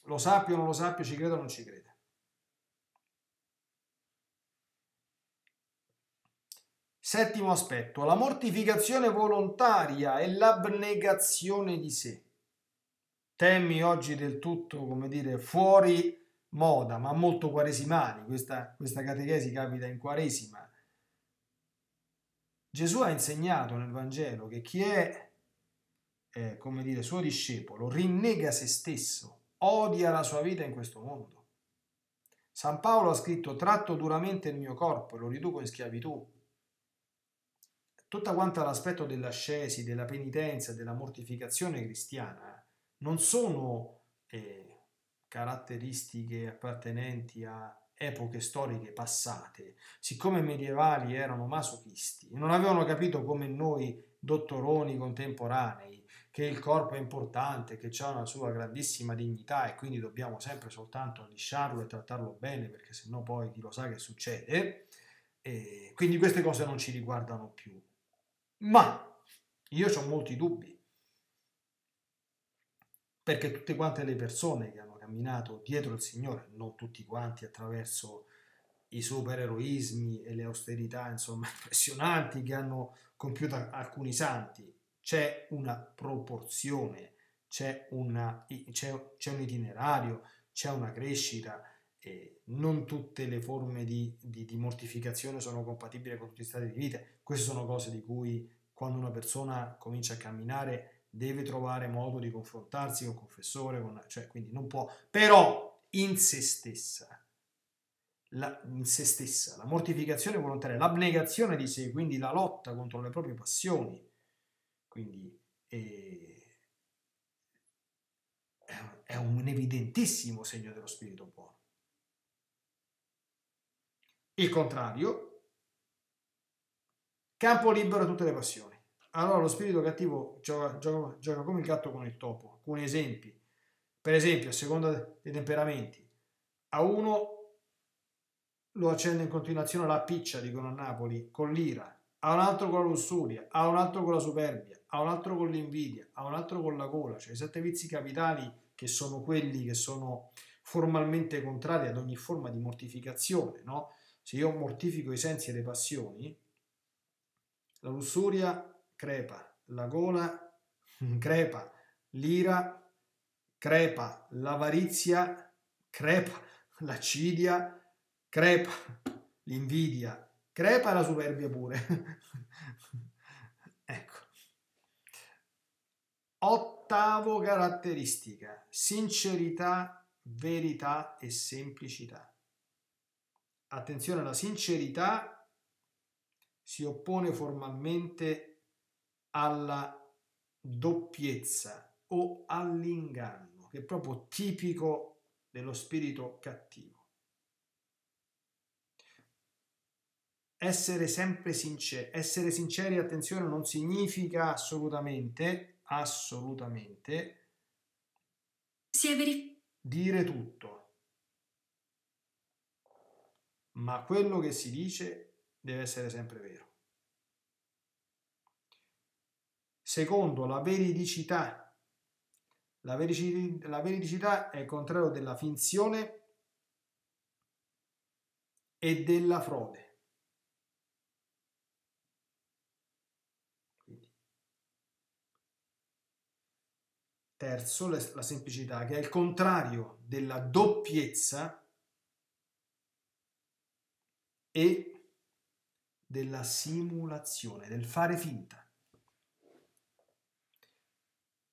[SPEAKER 1] Lo sappia o non lo sappia, ci credo o non ci crede. Settimo aspetto, la mortificazione volontaria e l'abnegazione di sé temi oggi del tutto, come dire, fuori moda, ma molto quaresimali. Questa, questa catechesi capita in quaresima. Gesù ha insegnato nel Vangelo che chi è, eh, come dire, suo discepolo, rinnega se stesso, odia la sua vita in questo mondo. San Paolo ha scritto, tratto duramente il mio corpo e lo riduco in schiavitù. Tutta quanta l'aspetto dell'ascesi, della penitenza, della mortificazione cristiana non sono eh, caratteristiche appartenenti a epoche storiche passate, siccome i medievali erano masochisti, non avevano capito come noi dottoroni contemporanei che il corpo è importante, che ha una sua grandissima dignità e quindi dobbiamo sempre soltanto lisciarlo e trattarlo bene perché sennò poi chi lo sa che succede. E quindi queste cose non ci riguardano più. Ma io ho molti dubbi perché tutte quante le persone che hanno camminato dietro il Signore, non tutti quanti attraverso i supereroismi e le austerità insomma impressionanti che hanno compiuto alcuni santi, c'è una proporzione, c'è, una, c'è, c'è un itinerario, c'è una crescita. E non tutte le forme di, di, di mortificazione sono compatibili con tutti gli stati di vita. Queste sono cose di cui quando una persona comincia a camminare deve trovare modo di confrontarsi con il confessore, con, cioè, quindi non può, però in se stessa, la, in se stessa, la mortificazione volontaria, l'abnegazione di sé, quindi la lotta contro le proprie passioni, quindi è, è un evidentissimo segno dello spirito buono. Il contrario, campo libero a tutte le passioni. Allora lo spirito cattivo gioca, gioca, gioca come il gatto con il topo. Alcuni esempi. Per esempio, a seconda dei temperamenti, a uno lo accende in continuazione la piccia, dicono a Napoli, con l'ira, a un altro con la lussuria, a un altro con la superbia, a un altro con l'invidia, a un altro con la gola, cioè i sette vizi capitali che sono quelli che sono formalmente contrari ad ogni forma di mortificazione, no? Se io mortifico i sensi e le passioni, la lussuria crepa, la gola crepa, l'ira crepa, l'avarizia crepa, l'accidia crepa, l'invidia crepa la superbia pure. ecco. Ottavo caratteristica, sincerità, verità e semplicità. Attenzione, la sincerità si oppone formalmente alla doppiezza o all'inganno, che è proprio tipico dello spirito cattivo. Essere sempre sinceri, essere sinceri, attenzione, non significa assolutamente, assolutamente
[SPEAKER 2] veri-
[SPEAKER 1] dire tutto. Ma quello che si dice deve essere sempre vero. Secondo, la veridicità. La, verici- la veridicità è il contrario della finzione e della frode. Terzo, la semplicità, che è il contrario della doppiezza e della simulazione, del fare finta.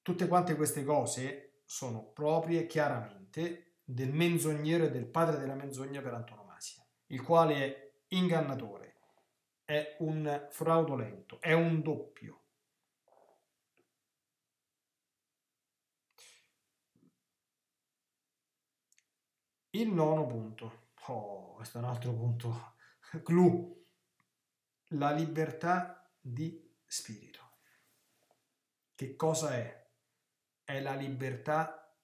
[SPEAKER 1] Tutte quante queste cose sono proprie chiaramente del menzognero e del padre della menzogna per antonomasia, il quale è ingannatore, è un fraudolento, è un doppio. Il nono punto, oh, questo è un altro punto clou, la libertà di spirito. Che cosa è? è la libertà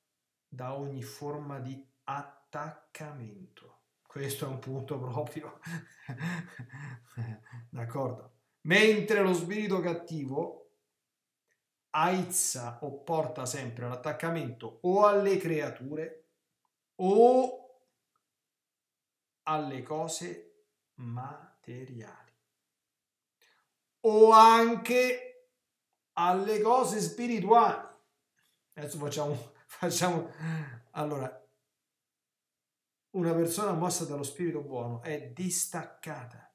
[SPEAKER 1] da ogni forma di attaccamento. Questo è un punto proprio. D'accordo? Mentre lo spirito cattivo aizza o porta sempre all'attaccamento o alle creature o alle cose materiali o anche alle cose spirituali. Adesso facciamo, facciamo... Allora, una persona mossa dallo spirito buono è distaccata.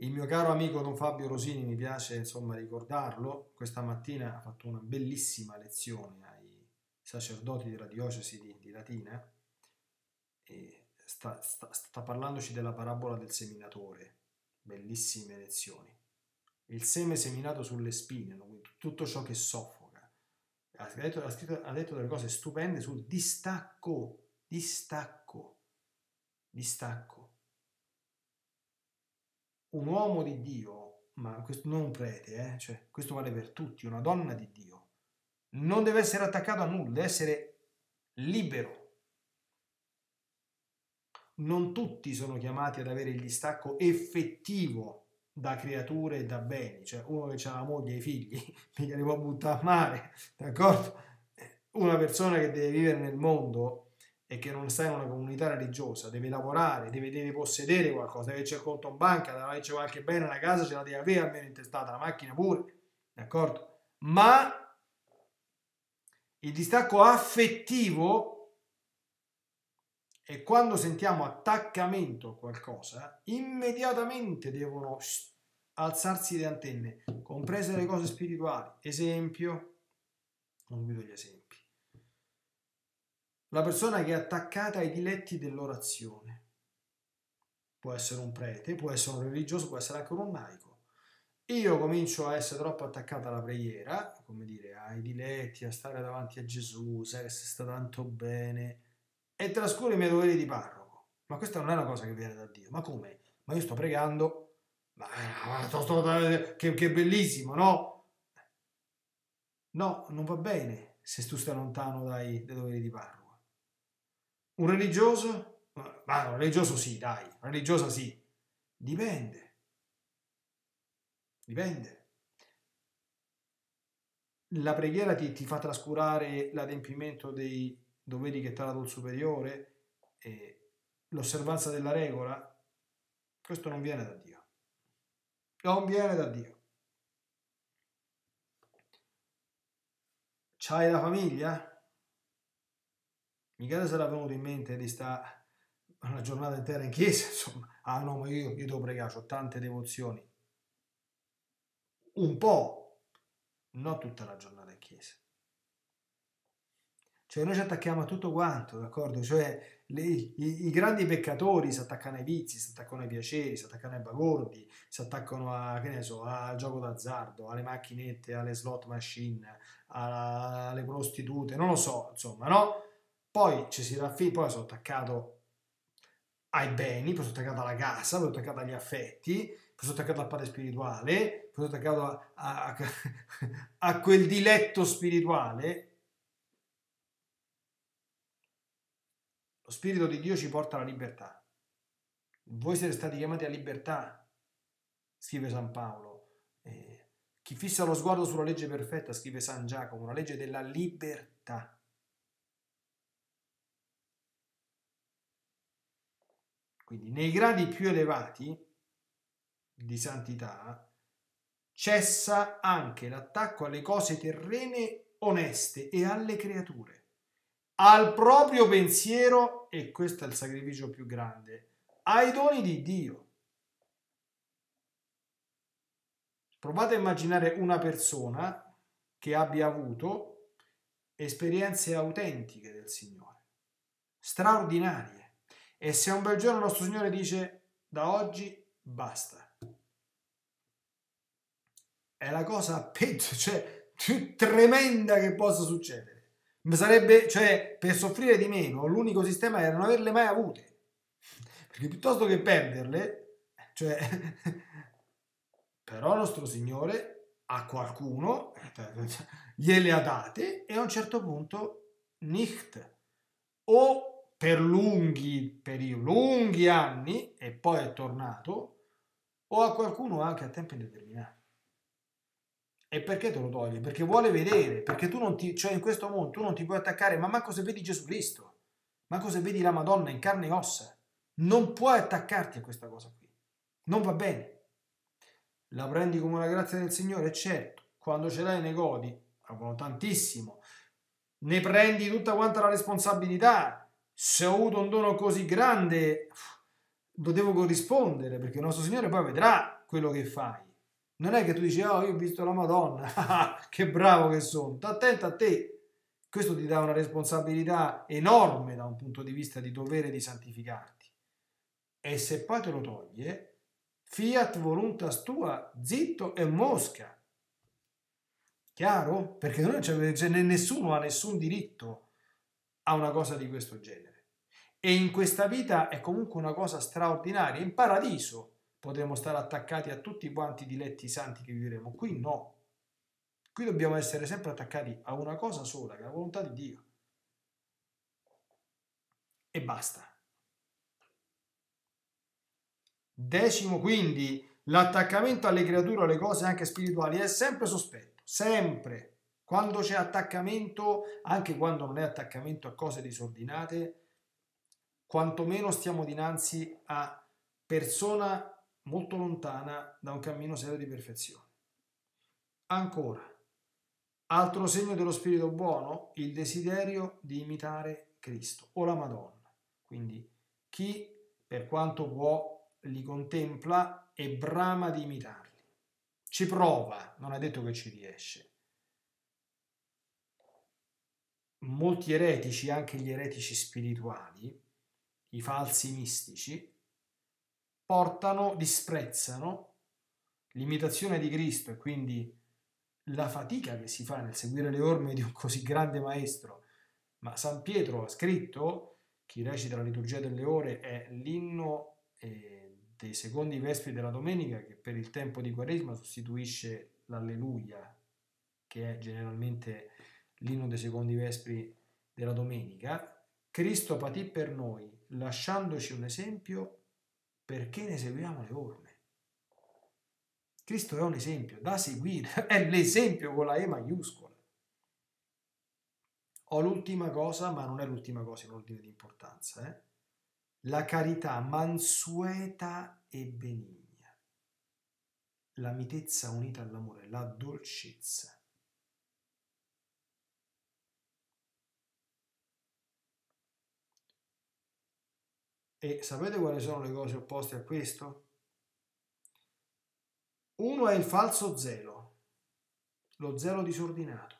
[SPEAKER 1] Il mio caro amico Don Fabio Rosini, mi piace insomma ricordarlo, questa mattina ha fatto una bellissima lezione ai sacerdoti della diocesi di, di Latina e sta, sta, sta parlandoci della parabola del seminatore, bellissime lezioni il seme seminato sulle spine, tutto ciò che soffoca. Ha detto, ha, scritto, ha detto delle cose stupende sul distacco, distacco, distacco. Un uomo di Dio, ma questo, non un prete, eh? cioè, questo vale per tutti, una donna di Dio, non deve essere attaccato a nulla, deve essere libero. Non tutti sono chiamati ad avere il distacco effettivo da creature e da beni, cioè uno che ha la moglie e i figli, mica li può buttare a mare, d'accordo? Una persona che deve vivere nel mondo e che non sta in una comunità religiosa, deve lavorare, deve, deve possedere qualcosa, deve avere il conto in banca, deve avere qualche bene, una casa ce la deve avere almeno intestata, la macchina pure, d'accordo? Ma il distacco affettivo e quando sentiamo attaccamento a qualcosa, immediatamente devono alzarsi le antenne, comprese le cose spirituali. Esempio, non guido gli esempi. La persona che è attaccata ai diletti dell'orazione. Può essere un prete, può essere un religioso, può essere anche un laico. Io comincio a essere troppo attaccato alla preghiera, come dire, ai diletti, a stare davanti a Gesù, sai che si sta tanto bene, e trascuro i miei doveri di parroco. Ma questa non è una cosa che viene da Dio. Ma come? Ma io sto pregando, ma sto, sto, che, che bellissimo, no? No, non va bene se tu stai lontano dai, dai doveri di parroco. Un religioso? Ma un religioso sì, dai, un religioso sì. Dipende. Dipende. La preghiera ti, ti fa trascurare l'adempimento dei, doveri che dato il superiore, e l'osservanza della regola, questo non viene da Dio. Non viene da Dio. C'hai la famiglia? Mica ti sarà venuto in mente di stare una giornata intera in chiesa, insomma. Ah no, ma io, io devo pregare, ho tante devozioni. Un po', non tutta la giornata in chiesa. Cioè noi ci attacchiamo a tutto quanto, d'accordo? Cioè le, i, i, grandi peccatori si attaccano ai vizi, si attaccano ai piaceri, si attaccano ai bagordi, si attaccano a, che ne so, al gioco d'azzardo, alle macchinette, alle slot machine, alla, alle prostitute, non lo so, insomma, no? Poi ci si raffina, poi sono attaccato ai beni, poi sono attaccato alla casa, poi sono attaccato agli affetti, poi sono attaccato al padre spirituale, poi sono attaccato a, a, a quel diletto spirituale Lo Spirito di Dio ci porta alla libertà. Voi siete stati chiamati a libertà, scrive San Paolo. Eh, chi fissa lo sguardo sulla legge perfetta, scrive San Giacomo, una legge della libertà. Quindi nei gradi più elevati di santità cessa anche l'attacco alle cose terrene oneste e alle creature al proprio pensiero, e questo è il sacrificio più grande, ai doni di Dio. Provate a immaginare una persona che abbia avuto esperienze autentiche del Signore, straordinarie. E se un bel giorno il nostro Signore dice da oggi basta. È la cosa peggio, cioè più tremenda che possa succedere. Sarebbe, cioè, per soffrire di meno, l'unico sistema era non averle mai avute. Perché piuttosto che perderle, cioè, però nostro Signore a qualcuno gliele ha date e a un certo punto nicht o per lunghi periodi, lunghi anni e poi è tornato o a qualcuno anche a tempo indeterminato. E perché te lo toglie? Perché vuole vedere, perché tu non ti, cioè in questo mondo tu non ti puoi attaccare, ma manco se vedi Gesù Cristo, manco se vedi la Madonna in carne e ossa, non puoi attaccarti a questa cosa qui, non va bene. La prendi come una grazia del Signore, certo, quando ce l'hai ne godi, avrò tantissimo, ne prendi tutta quanta la responsabilità, se ho avuto un dono così grande, lo devo corrispondere, perché il nostro Signore poi vedrà quello che fai non è che tu dici, oh, io ho visto la Madonna, che bravo che sono. Attento a te. Questo ti dà una responsabilità enorme da un punto di vista di dovere di santificarti. E se poi te lo toglie, fiat voluntas tua, zitto e mosca. Chiaro? Perché non c'è, nessuno ha nessun diritto a una cosa di questo genere. E in questa vita è comunque una cosa straordinaria. In paradiso potremo stare attaccati a tutti quanti i diletti santi che vivremo. Qui no. Qui dobbiamo essere sempre attaccati a una cosa sola, che è la volontà di Dio. E basta. Decimo, quindi, l'attaccamento alle creature, alle cose anche spirituali è sempre sospetto, sempre. Quando c'è attaccamento, anche quando non è attaccamento a cose disordinate, quantomeno stiamo dinanzi a persona molto lontana da un cammino serio di perfezione. Ancora, altro segno dello spirito buono, il desiderio di imitare Cristo o la Madonna. Quindi chi per quanto può li contempla e brama di imitarli. Ci prova, non è detto che ci riesce. Molti eretici, anche gli eretici spirituali, i falsi mistici, portano, disprezzano l'imitazione di Cristo e quindi la fatica che si fa nel seguire le orme di un così grande maestro. Ma San Pietro ha scritto, chi recita la liturgia delle ore è l'inno eh, dei secondi vespri della domenica che per il tempo di Quaresima sostituisce l'Alleluia, che è generalmente l'inno dei secondi vespri della domenica. Cristo patì per noi, lasciandoci un esempio perché ne seguiamo le orme. Cristo è un esempio da seguire, è l'esempio con la E maiuscola. Ho l'ultima cosa, ma non è l'ultima cosa in ordine di importanza, eh? la carità mansueta e benigna, la mitezza unita all'amore, la dolcezza. E sapete quali sono le cose opposte a questo? Uno è il falso zelo, lo zelo disordinato.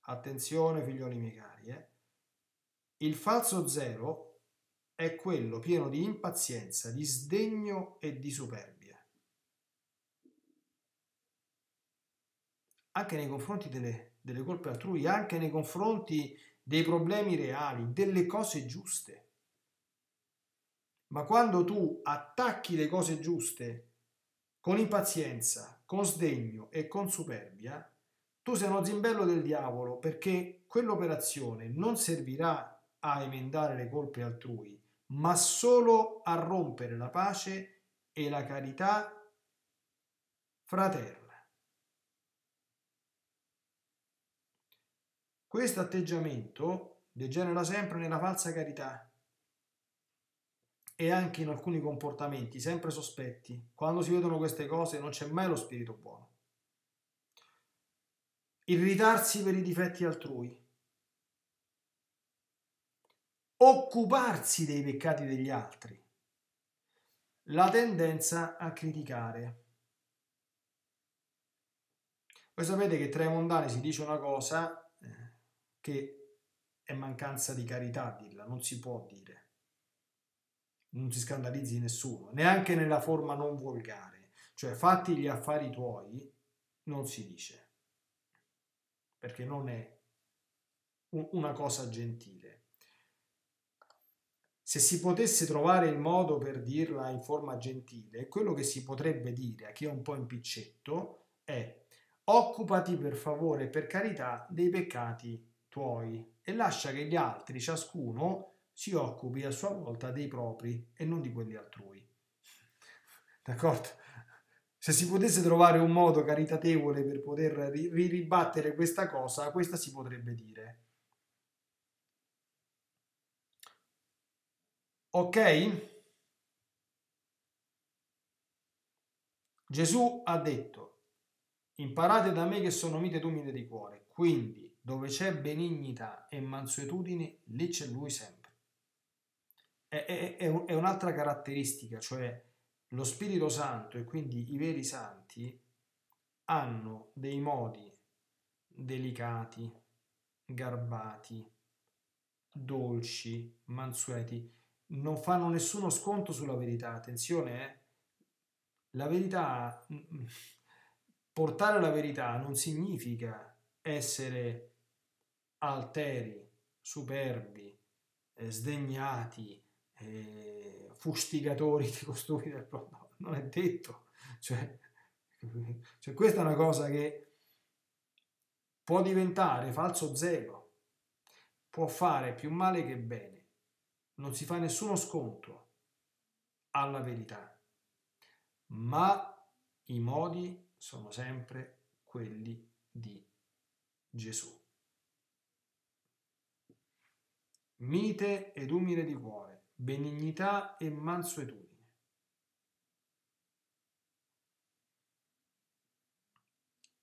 [SPEAKER 1] Attenzione, figlioli miei cari, eh? il falso zelo è quello pieno di impazienza, di sdegno e di superbia. Anche nei confronti delle, delle colpe altrui, anche nei confronti dei problemi reali, delle cose giuste. Ma quando tu attacchi le cose giuste con impazienza, con sdegno e con superbia, tu sei uno zimbello del diavolo perché quell'operazione non servirà a emendare le colpe altrui, ma solo a rompere la pace e la carità fraterna. Questo atteggiamento degenera sempre nella falsa carità e anche in alcuni comportamenti sempre sospetti. Quando si vedono queste cose non c'è mai lo spirito buono. Irritarsi per i difetti altrui. Occuparsi dei peccati degli altri. La tendenza a criticare. Voi sapete che tra i mondani si dice una cosa eh, che è mancanza di carità dirla, non si può dire non si scandalizzi nessuno, neanche nella forma non volgare, cioè fatti gli affari tuoi, non si dice, perché non è una cosa gentile. Se si potesse trovare il modo per dirla in forma gentile, quello che si potrebbe dire a chi è un po' impiccetto è occupati per favore, per carità, dei peccati tuoi e lascia che gli altri, ciascuno, si occupi a sua volta dei propri e non di quelli altrui. D'accordo? Se si potesse trovare un modo caritatevole per poter ribattere questa cosa, questa si potrebbe dire. Ok? Gesù ha detto, imparate da me che sono mite ed umile di cuore, quindi dove c'è benignità e mansuetudine, lì c'è lui sempre è, è, è un'altra caratteristica, cioè lo Spirito Santo e quindi i veri santi hanno dei modi delicati, garbati, dolci, mansueti, non fanno nessuno sconto sulla verità. Attenzione, eh? la verità, portare la verità non significa essere alteri, superbi, eh, sdegnati, eh, fustigatori di costumi del prodotto, non è detto. Cioè, cioè, questa è una cosa che può diventare falso zelo, può fare più male che bene, non si fa nessuno sconto alla verità, ma i modi sono sempre quelli di Gesù. Mite ed umile di cuore benignità e mansuetudine.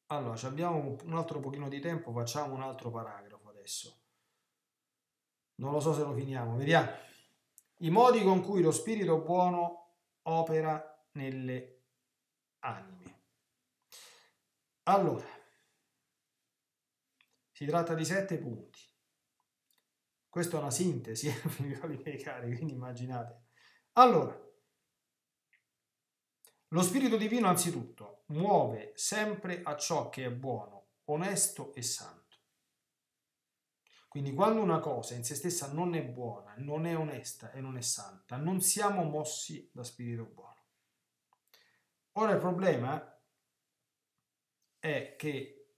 [SPEAKER 1] Allora, abbiamo un altro pochino di tempo, facciamo un altro paragrafo adesso. Non lo so se lo finiamo, vediamo. I modi con cui lo spirito buono opera nelle anime. Allora, si tratta di sette punti. Questa è una sintesi, figlioli miei cari, quindi immaginate. Allora, lo Spirito Divino anzitutto muove sempre a ciò che è buono, onesto e santo. Quindi quando una cosa in se stessa non è buona, non è onesta e non è santa, non siamo mossi da Spirito buono. Ora il problema è che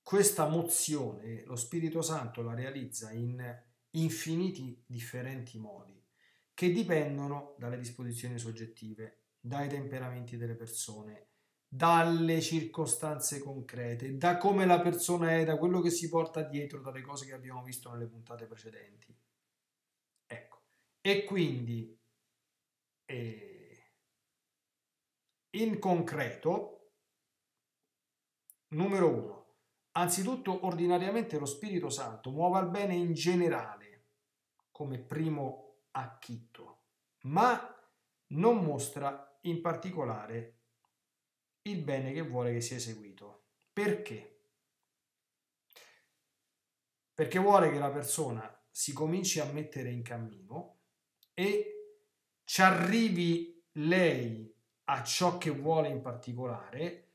[SPEAKER 1] questa mozione lo Spirito Santo la realizza in infiniti differenti modi che dipendono dalle disposizioni soggettive, dai temperamenti delle persone, dalle circostanze concrete, da come la persona è, da quello che si porta dietro, dalle cose che abbiamo visto nelle puntate precedenti. Ecco, e quindi eh, in concreto, numero uno, anzitutto ordinariamente lo Spirito Santo muove al bene in generale come primo acchitto, ma non mostra in particolare il bene che vuole che sia eseguito. Perché? Perché vuole che la persona si cominci a mettere in cammino e ci arrivi lei a ciò che vuole in particolare,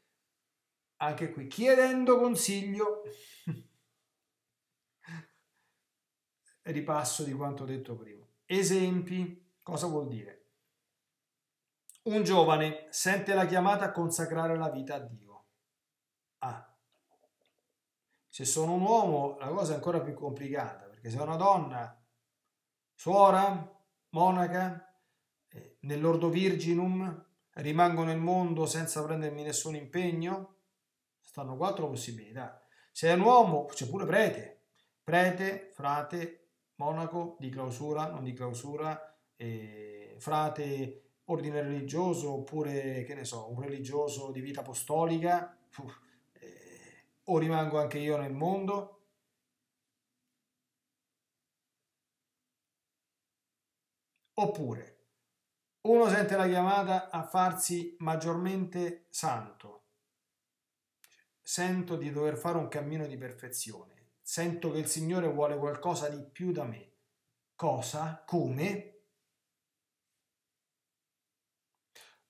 [SPEAKER 1] anche qui chiedendo consiglio. Ripasso di quanto detto prima. Esempi, cosa vuol dire? Un giovane sente la chiamata a consacrare la vita a Dio. Ah, se sono un uomo la cosa è ancora più complicata perché se è una donna, suora, monaca, eh, nell'ordo virginum, rimango nel mondo senza prendermi nessun impegno, stanno quattro possibilità. Se è un uomo, c'è pure prete, prete, frate, monaco, di clausura, non di clausura, eh, frate, ordine religioso, oppure, che ne so, un religioso di vita apostolica, eh, o rimango anche io nel mondo, Oppure uno sente la chiamata a farsi maggiormente santo. Sento di dover fare un cammino di perfezione. Sento che il Signore vuole qualcosa di più da me. Cosa? Come?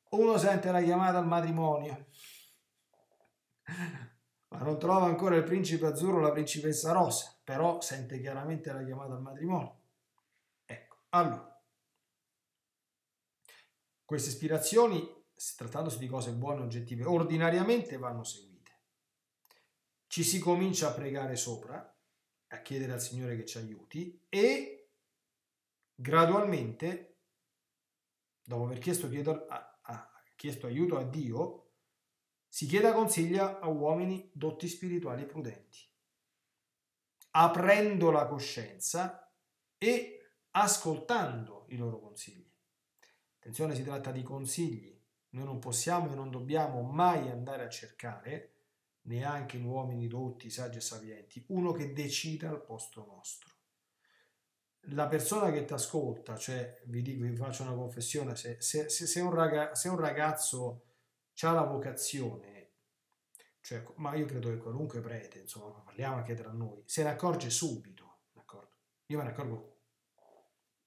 [SPEAKER 1] Uno sente la chiamata al matrimonio, ma non trova ancora il principe azzurro o la principessa rosa, però sente chiaramente la chiamata al matrimonio. Ecco, allora, queste ispirazioni, trattandosi di cose buone e oggettive, ordinariamente vanno seguite. Ci si comincia a pregare sopra, a chiedere al Signore che ci aiuti e gradualmente, dopo aver chiesto, chiedo, a, a, chiesto aiuto a Dio, si chieda consiglio a uomini dotti spirituali e prudenti, aprendo la coscienza e ascoltando i loro consigli. Attenzione, si tratta di consigli. Noi non possiamo e non dobbiamo mai andare a cercare, neanche in uomini dotti, saggi e sapienti, uno che decida al posto nostro. La persona che ti ascolta, cioè vi dico, vi faccio una confessione, se, se, se, se un, se un ragazzo ha la vocazione, cioè, ma io credo che qualunque prete, insomma, parliamo anche tra noi, se ne accorge subito, d'accordo? Io me ne accorgo,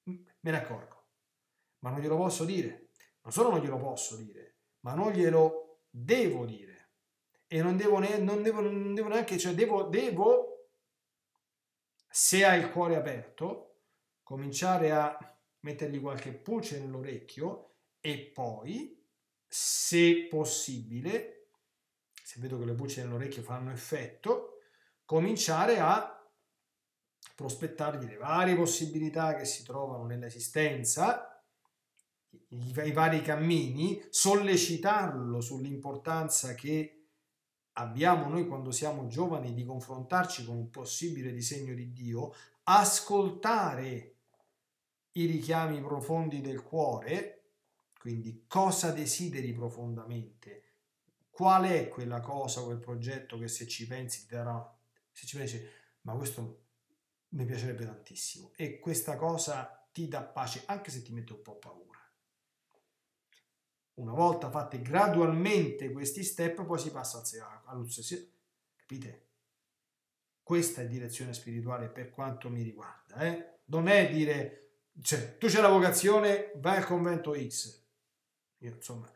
[SPEAKER 1] me ne accorgo ma non glielo posso dire. Non solo non glielo posso dire, ma non glielo devo dire. E non devo, ne, non devo, non devo neanche, cioè devo, devo, se ha il cuore aperto, cominciare a mettergli qualche pulce nell'orecchio e poi, se possibile, se vedo che le pulce nell'orecchio fanno effetto, cominciare a prospettargli le varie possibilità che si trovano nell'esistenza i, i vari cammini, sollecitarlo sull'importanza che abbiamo noi quando siamo giovani di confrontarci con un possibile disegno di Dio, ascoltare i richiami profondi del cuore, quindi cosa desideri profondamente, qual è quella cosa, quel progetto che se ci pensi ti darà, se ci pensi, ma questo mi piacerebbe tantissimo e questa cosa ti dà pace anche se ti mette un po' paura. Una volta fatti gradualmente questi step, poi si passa all'ossessione. Capite? Questa è direzione spirituale per quanto mi riguarda. Eh? Non è dire, cioè, tu c'è la vocazione, vai al convento X. Io, insomma,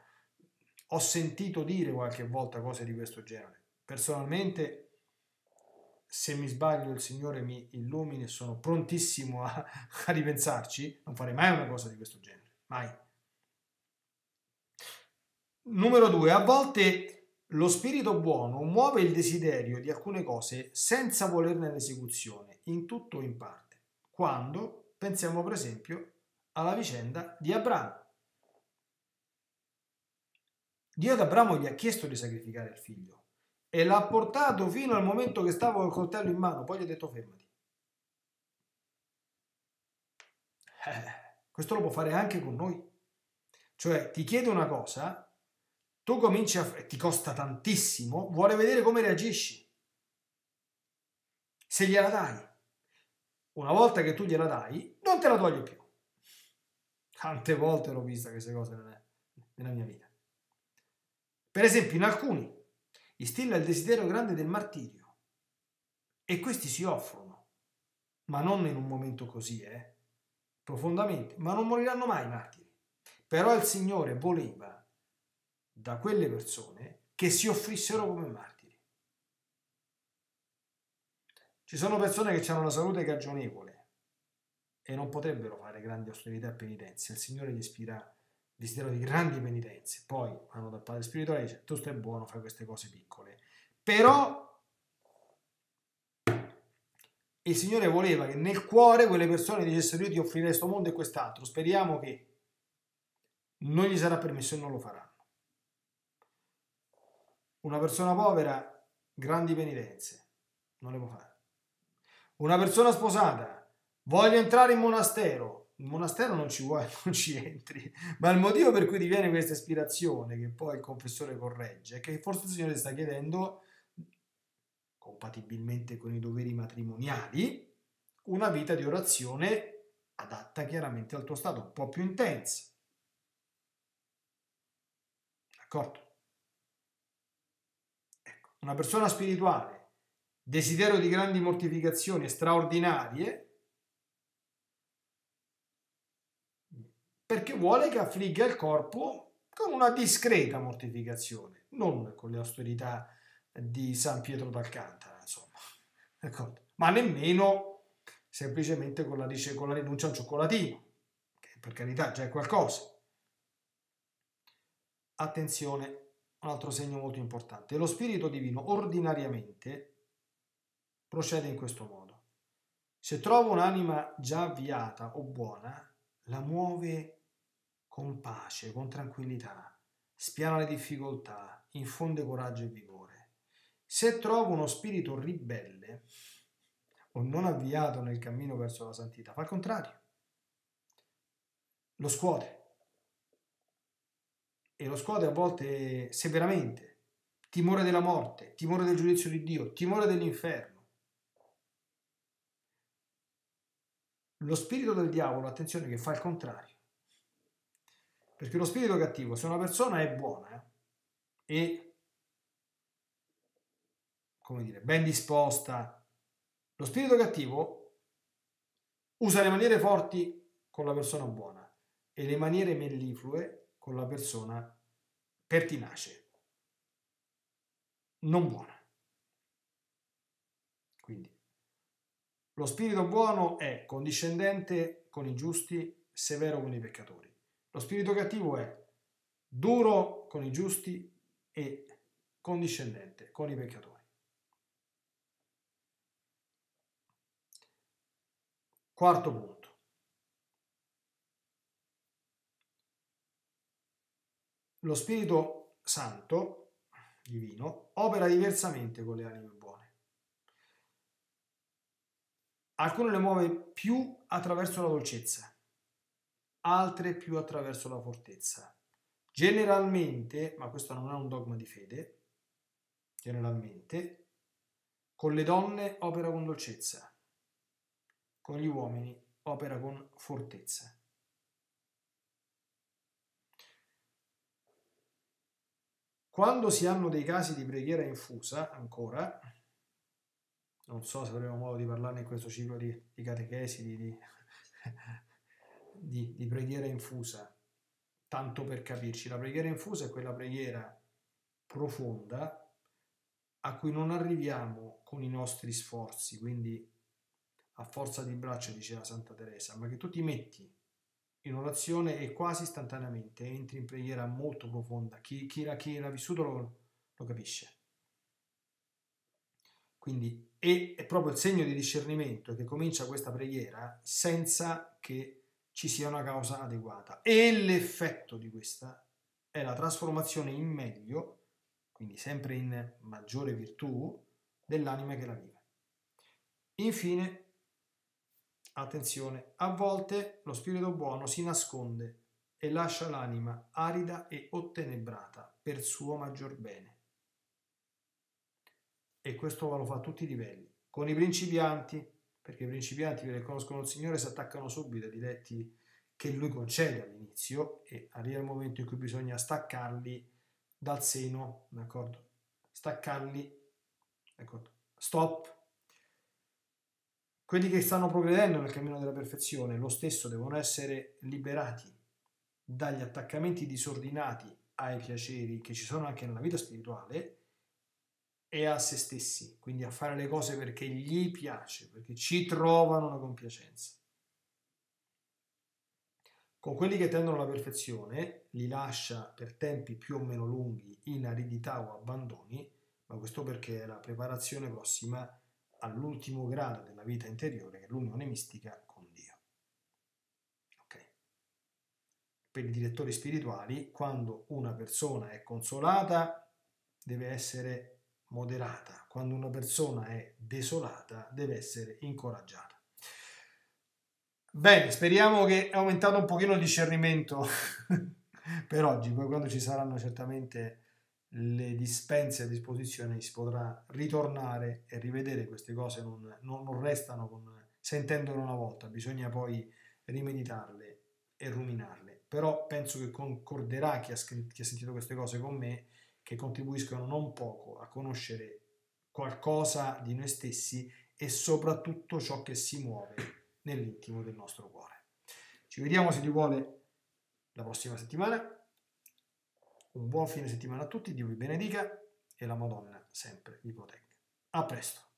[SPEAKER 1] ho sentito dire qualche volta cose di questo genere. Personalmente, se mi sbaglio, il Signore mi illumini e sono prontissimo a, a ripensarci. Non farei mai una cosa di questo genere. Mai. Numero due, a volte lo spirito buono muove il desiderio di alcune cose senza volerne l'esecuzione, in tutto o in parte. Quando pensiamo per esempio alla vicenda di Abramo. Dio ad Abramo gli ha chiesto di sacrificare il figlio e l'ha portato fino al momento che stava col coltello in mano, poi gli ha detto fermati. Eh, questo lo può fare anche con noi. Cioè ti chiede una cosa tu cominci a... ti costa tantissimo, vuole vedere come reagisci. Se gliela dai. Una volta che tu gliela dai, non te la toglie più. Tante volte l'ho vista queste cose nella mia vita. Per esempio, in alcuni, instilla il desiderio grande del martirio e questi si offrono, ma non in un momento così, eh? profondamente, ma non moriranno mai i martiri. Però il Signore voleva da quelle persone che si offrissero come martiri. Ci sono persone che hanno la salute cagionevole e non potrebbero fare grandi austerità e penitenze. Il Signore gli ispira desiderio di grandi penitenze. Poi vanno dal Padre Spirituale e dice tu stai buono, fai queste cose piccole. Però il Signore voleva che nel cuore quelle persone dicessero io ti offrirei questo mondo e quest'altro. Speriamo che non gli sarà permesso e non lo faranno. Una persona povera, grandi penitenze, non le può fare. Una persona sposata, voglio entrare in monastero, il monastero non ci vuoi, non ci entri, ma il motivo per cui ti viene questa ispirazione, che poi il confessore corregge, è che forse il Signore sta chiedendo, compatibilmente con i doveri matrimoniali, una vita di orazione adatta chiaramente al tuo stato, un po' più intensa. D'accordo? Una persona spirituale, desiderio di grandi mortificazioni straordinarie, perché vuole che affligga il corpo con una discreta mortificazione, non con le austerità di San Pietro d'Alcantara, insomma, ma nemmeno semplicemente con la, con la rinuncia al cioccolatino, che per carità già è qualcosa. Attenzione, un altro segno molto importante. Lo Spirito Divino ordinariamente procede in questo modo. Se trova un'anima già avviata o buona, la muove con pace, con tranquillità, spiana le difficoltà, infonde coraggio e vigore. Se trovo uno spirito ribelle o non avviato nel cammino verso la santità, fa il contrario. Lo scuote. E lo scuote a volte severamente. Timore della morte, timore del giudizio di Dio, timore dell'inferno. Lo spirito del diavolo, attenzione, che fa il contrario perché lo spirito cattivo, se una persona è buona eh, e, come dire, ben disposta, lo spirito cattivo usa le maniere forti con la persona buona e le maniere melliflue con la persona pertinace, non buona. Quindi, lo spirito buono è condiscendente con i giusti, severo con i peccatori. Lo spirito cattivo è duro con i giusti e condiscendente con i peccatori. Quarto punto. Lo Spirito Santo, divino, opera diversamente con le anime buone. Alcune le muove più attraverso la dolcezza, altre più attraverso la fortezza. Generalmente, ma questo non è un dogma di fede, generalmente, con le donne opera con dolcezza, con gli uomini opera con fortezza. Quando si hanno dei casi di preghiera infusa, ancora, non so se avremo modo di parlarne in questo ciclo di, di catechesi, di, di di, di preghiera infusa, tanto per capirci, la preghiera infusa è quella preghiera profonda a cui non arriviamo con i nostri sforzi, quindi a forza di braccia, diceva Santa Teresa, ma che tu ti metti in orazione e quasi istantaneamente entri in preghiera molto profonda. Chi, chi, l'ha, chi l'ha vissuto lo, lo capisce. Quindi è, è proprio il segno di discernimento che comincia questa preghiera senza che ci sia una causa adeguata. E l'effetto di questa è la trasformazione in meglio, quindi sempre in maggiore virtù, dell'anima che la vive. Infine, attenzione, a volte lo spirito buono si nasconde e lascia l'anima arida e ottenebrata per suo maggior bene. E questo lo fa a tutti i livelli, con i principianti, perché i principianti che conoscono il Signore si attaccano subito ai diletti che Lui concede all'inizio e arriva il momento in cui bisogna staccarli dal seno, d'accordo? staccarli, ecco, stop. Quelli che stanno progredendo nel cammino della perfezione, lo stesso, devono essere liberati dagli attaccamenti disordinati ai piaceri che ci sono anche nella vita spirituale e a se stessi, quindi a fare le cose perché gli piace, perché ci trovano una compiacenza. Con quelli che tendono alla perfezione li lascia per tempi più o meno lunghi in aridità o abbandoni, ma questo perché la preparazione prossima all'ultimo grado della vita interiore, che è l'unione mistica con Dio. Okay. Per i direttori spirituali, quando una persona è consolata, deve essere moderata, quando una persona è desolata, deve essere incoraggiata. Bene, speriamo che è aumentato un pochino il discernimento per oggi, poi quando ci saranno certamente le dispense a disposizione si potrà ritornare e rivedere queste cose, non, non restano con, sentendole una volta, bisogna poi rimeditarle e ruminarle. Però penso che concorderà chi ha, chi ha sentito queste cose con me, che contribuiscono non poco a conoscere qualcosa di noi stessi e soprattutto ciò che si muove nell'intimo del nostro cuore. Ci vediamo se Dio vuole la prossima settimana. Un buon fine settimana a tutti, Dio vi benedica e la Madonna sempre vi protegga. A presto.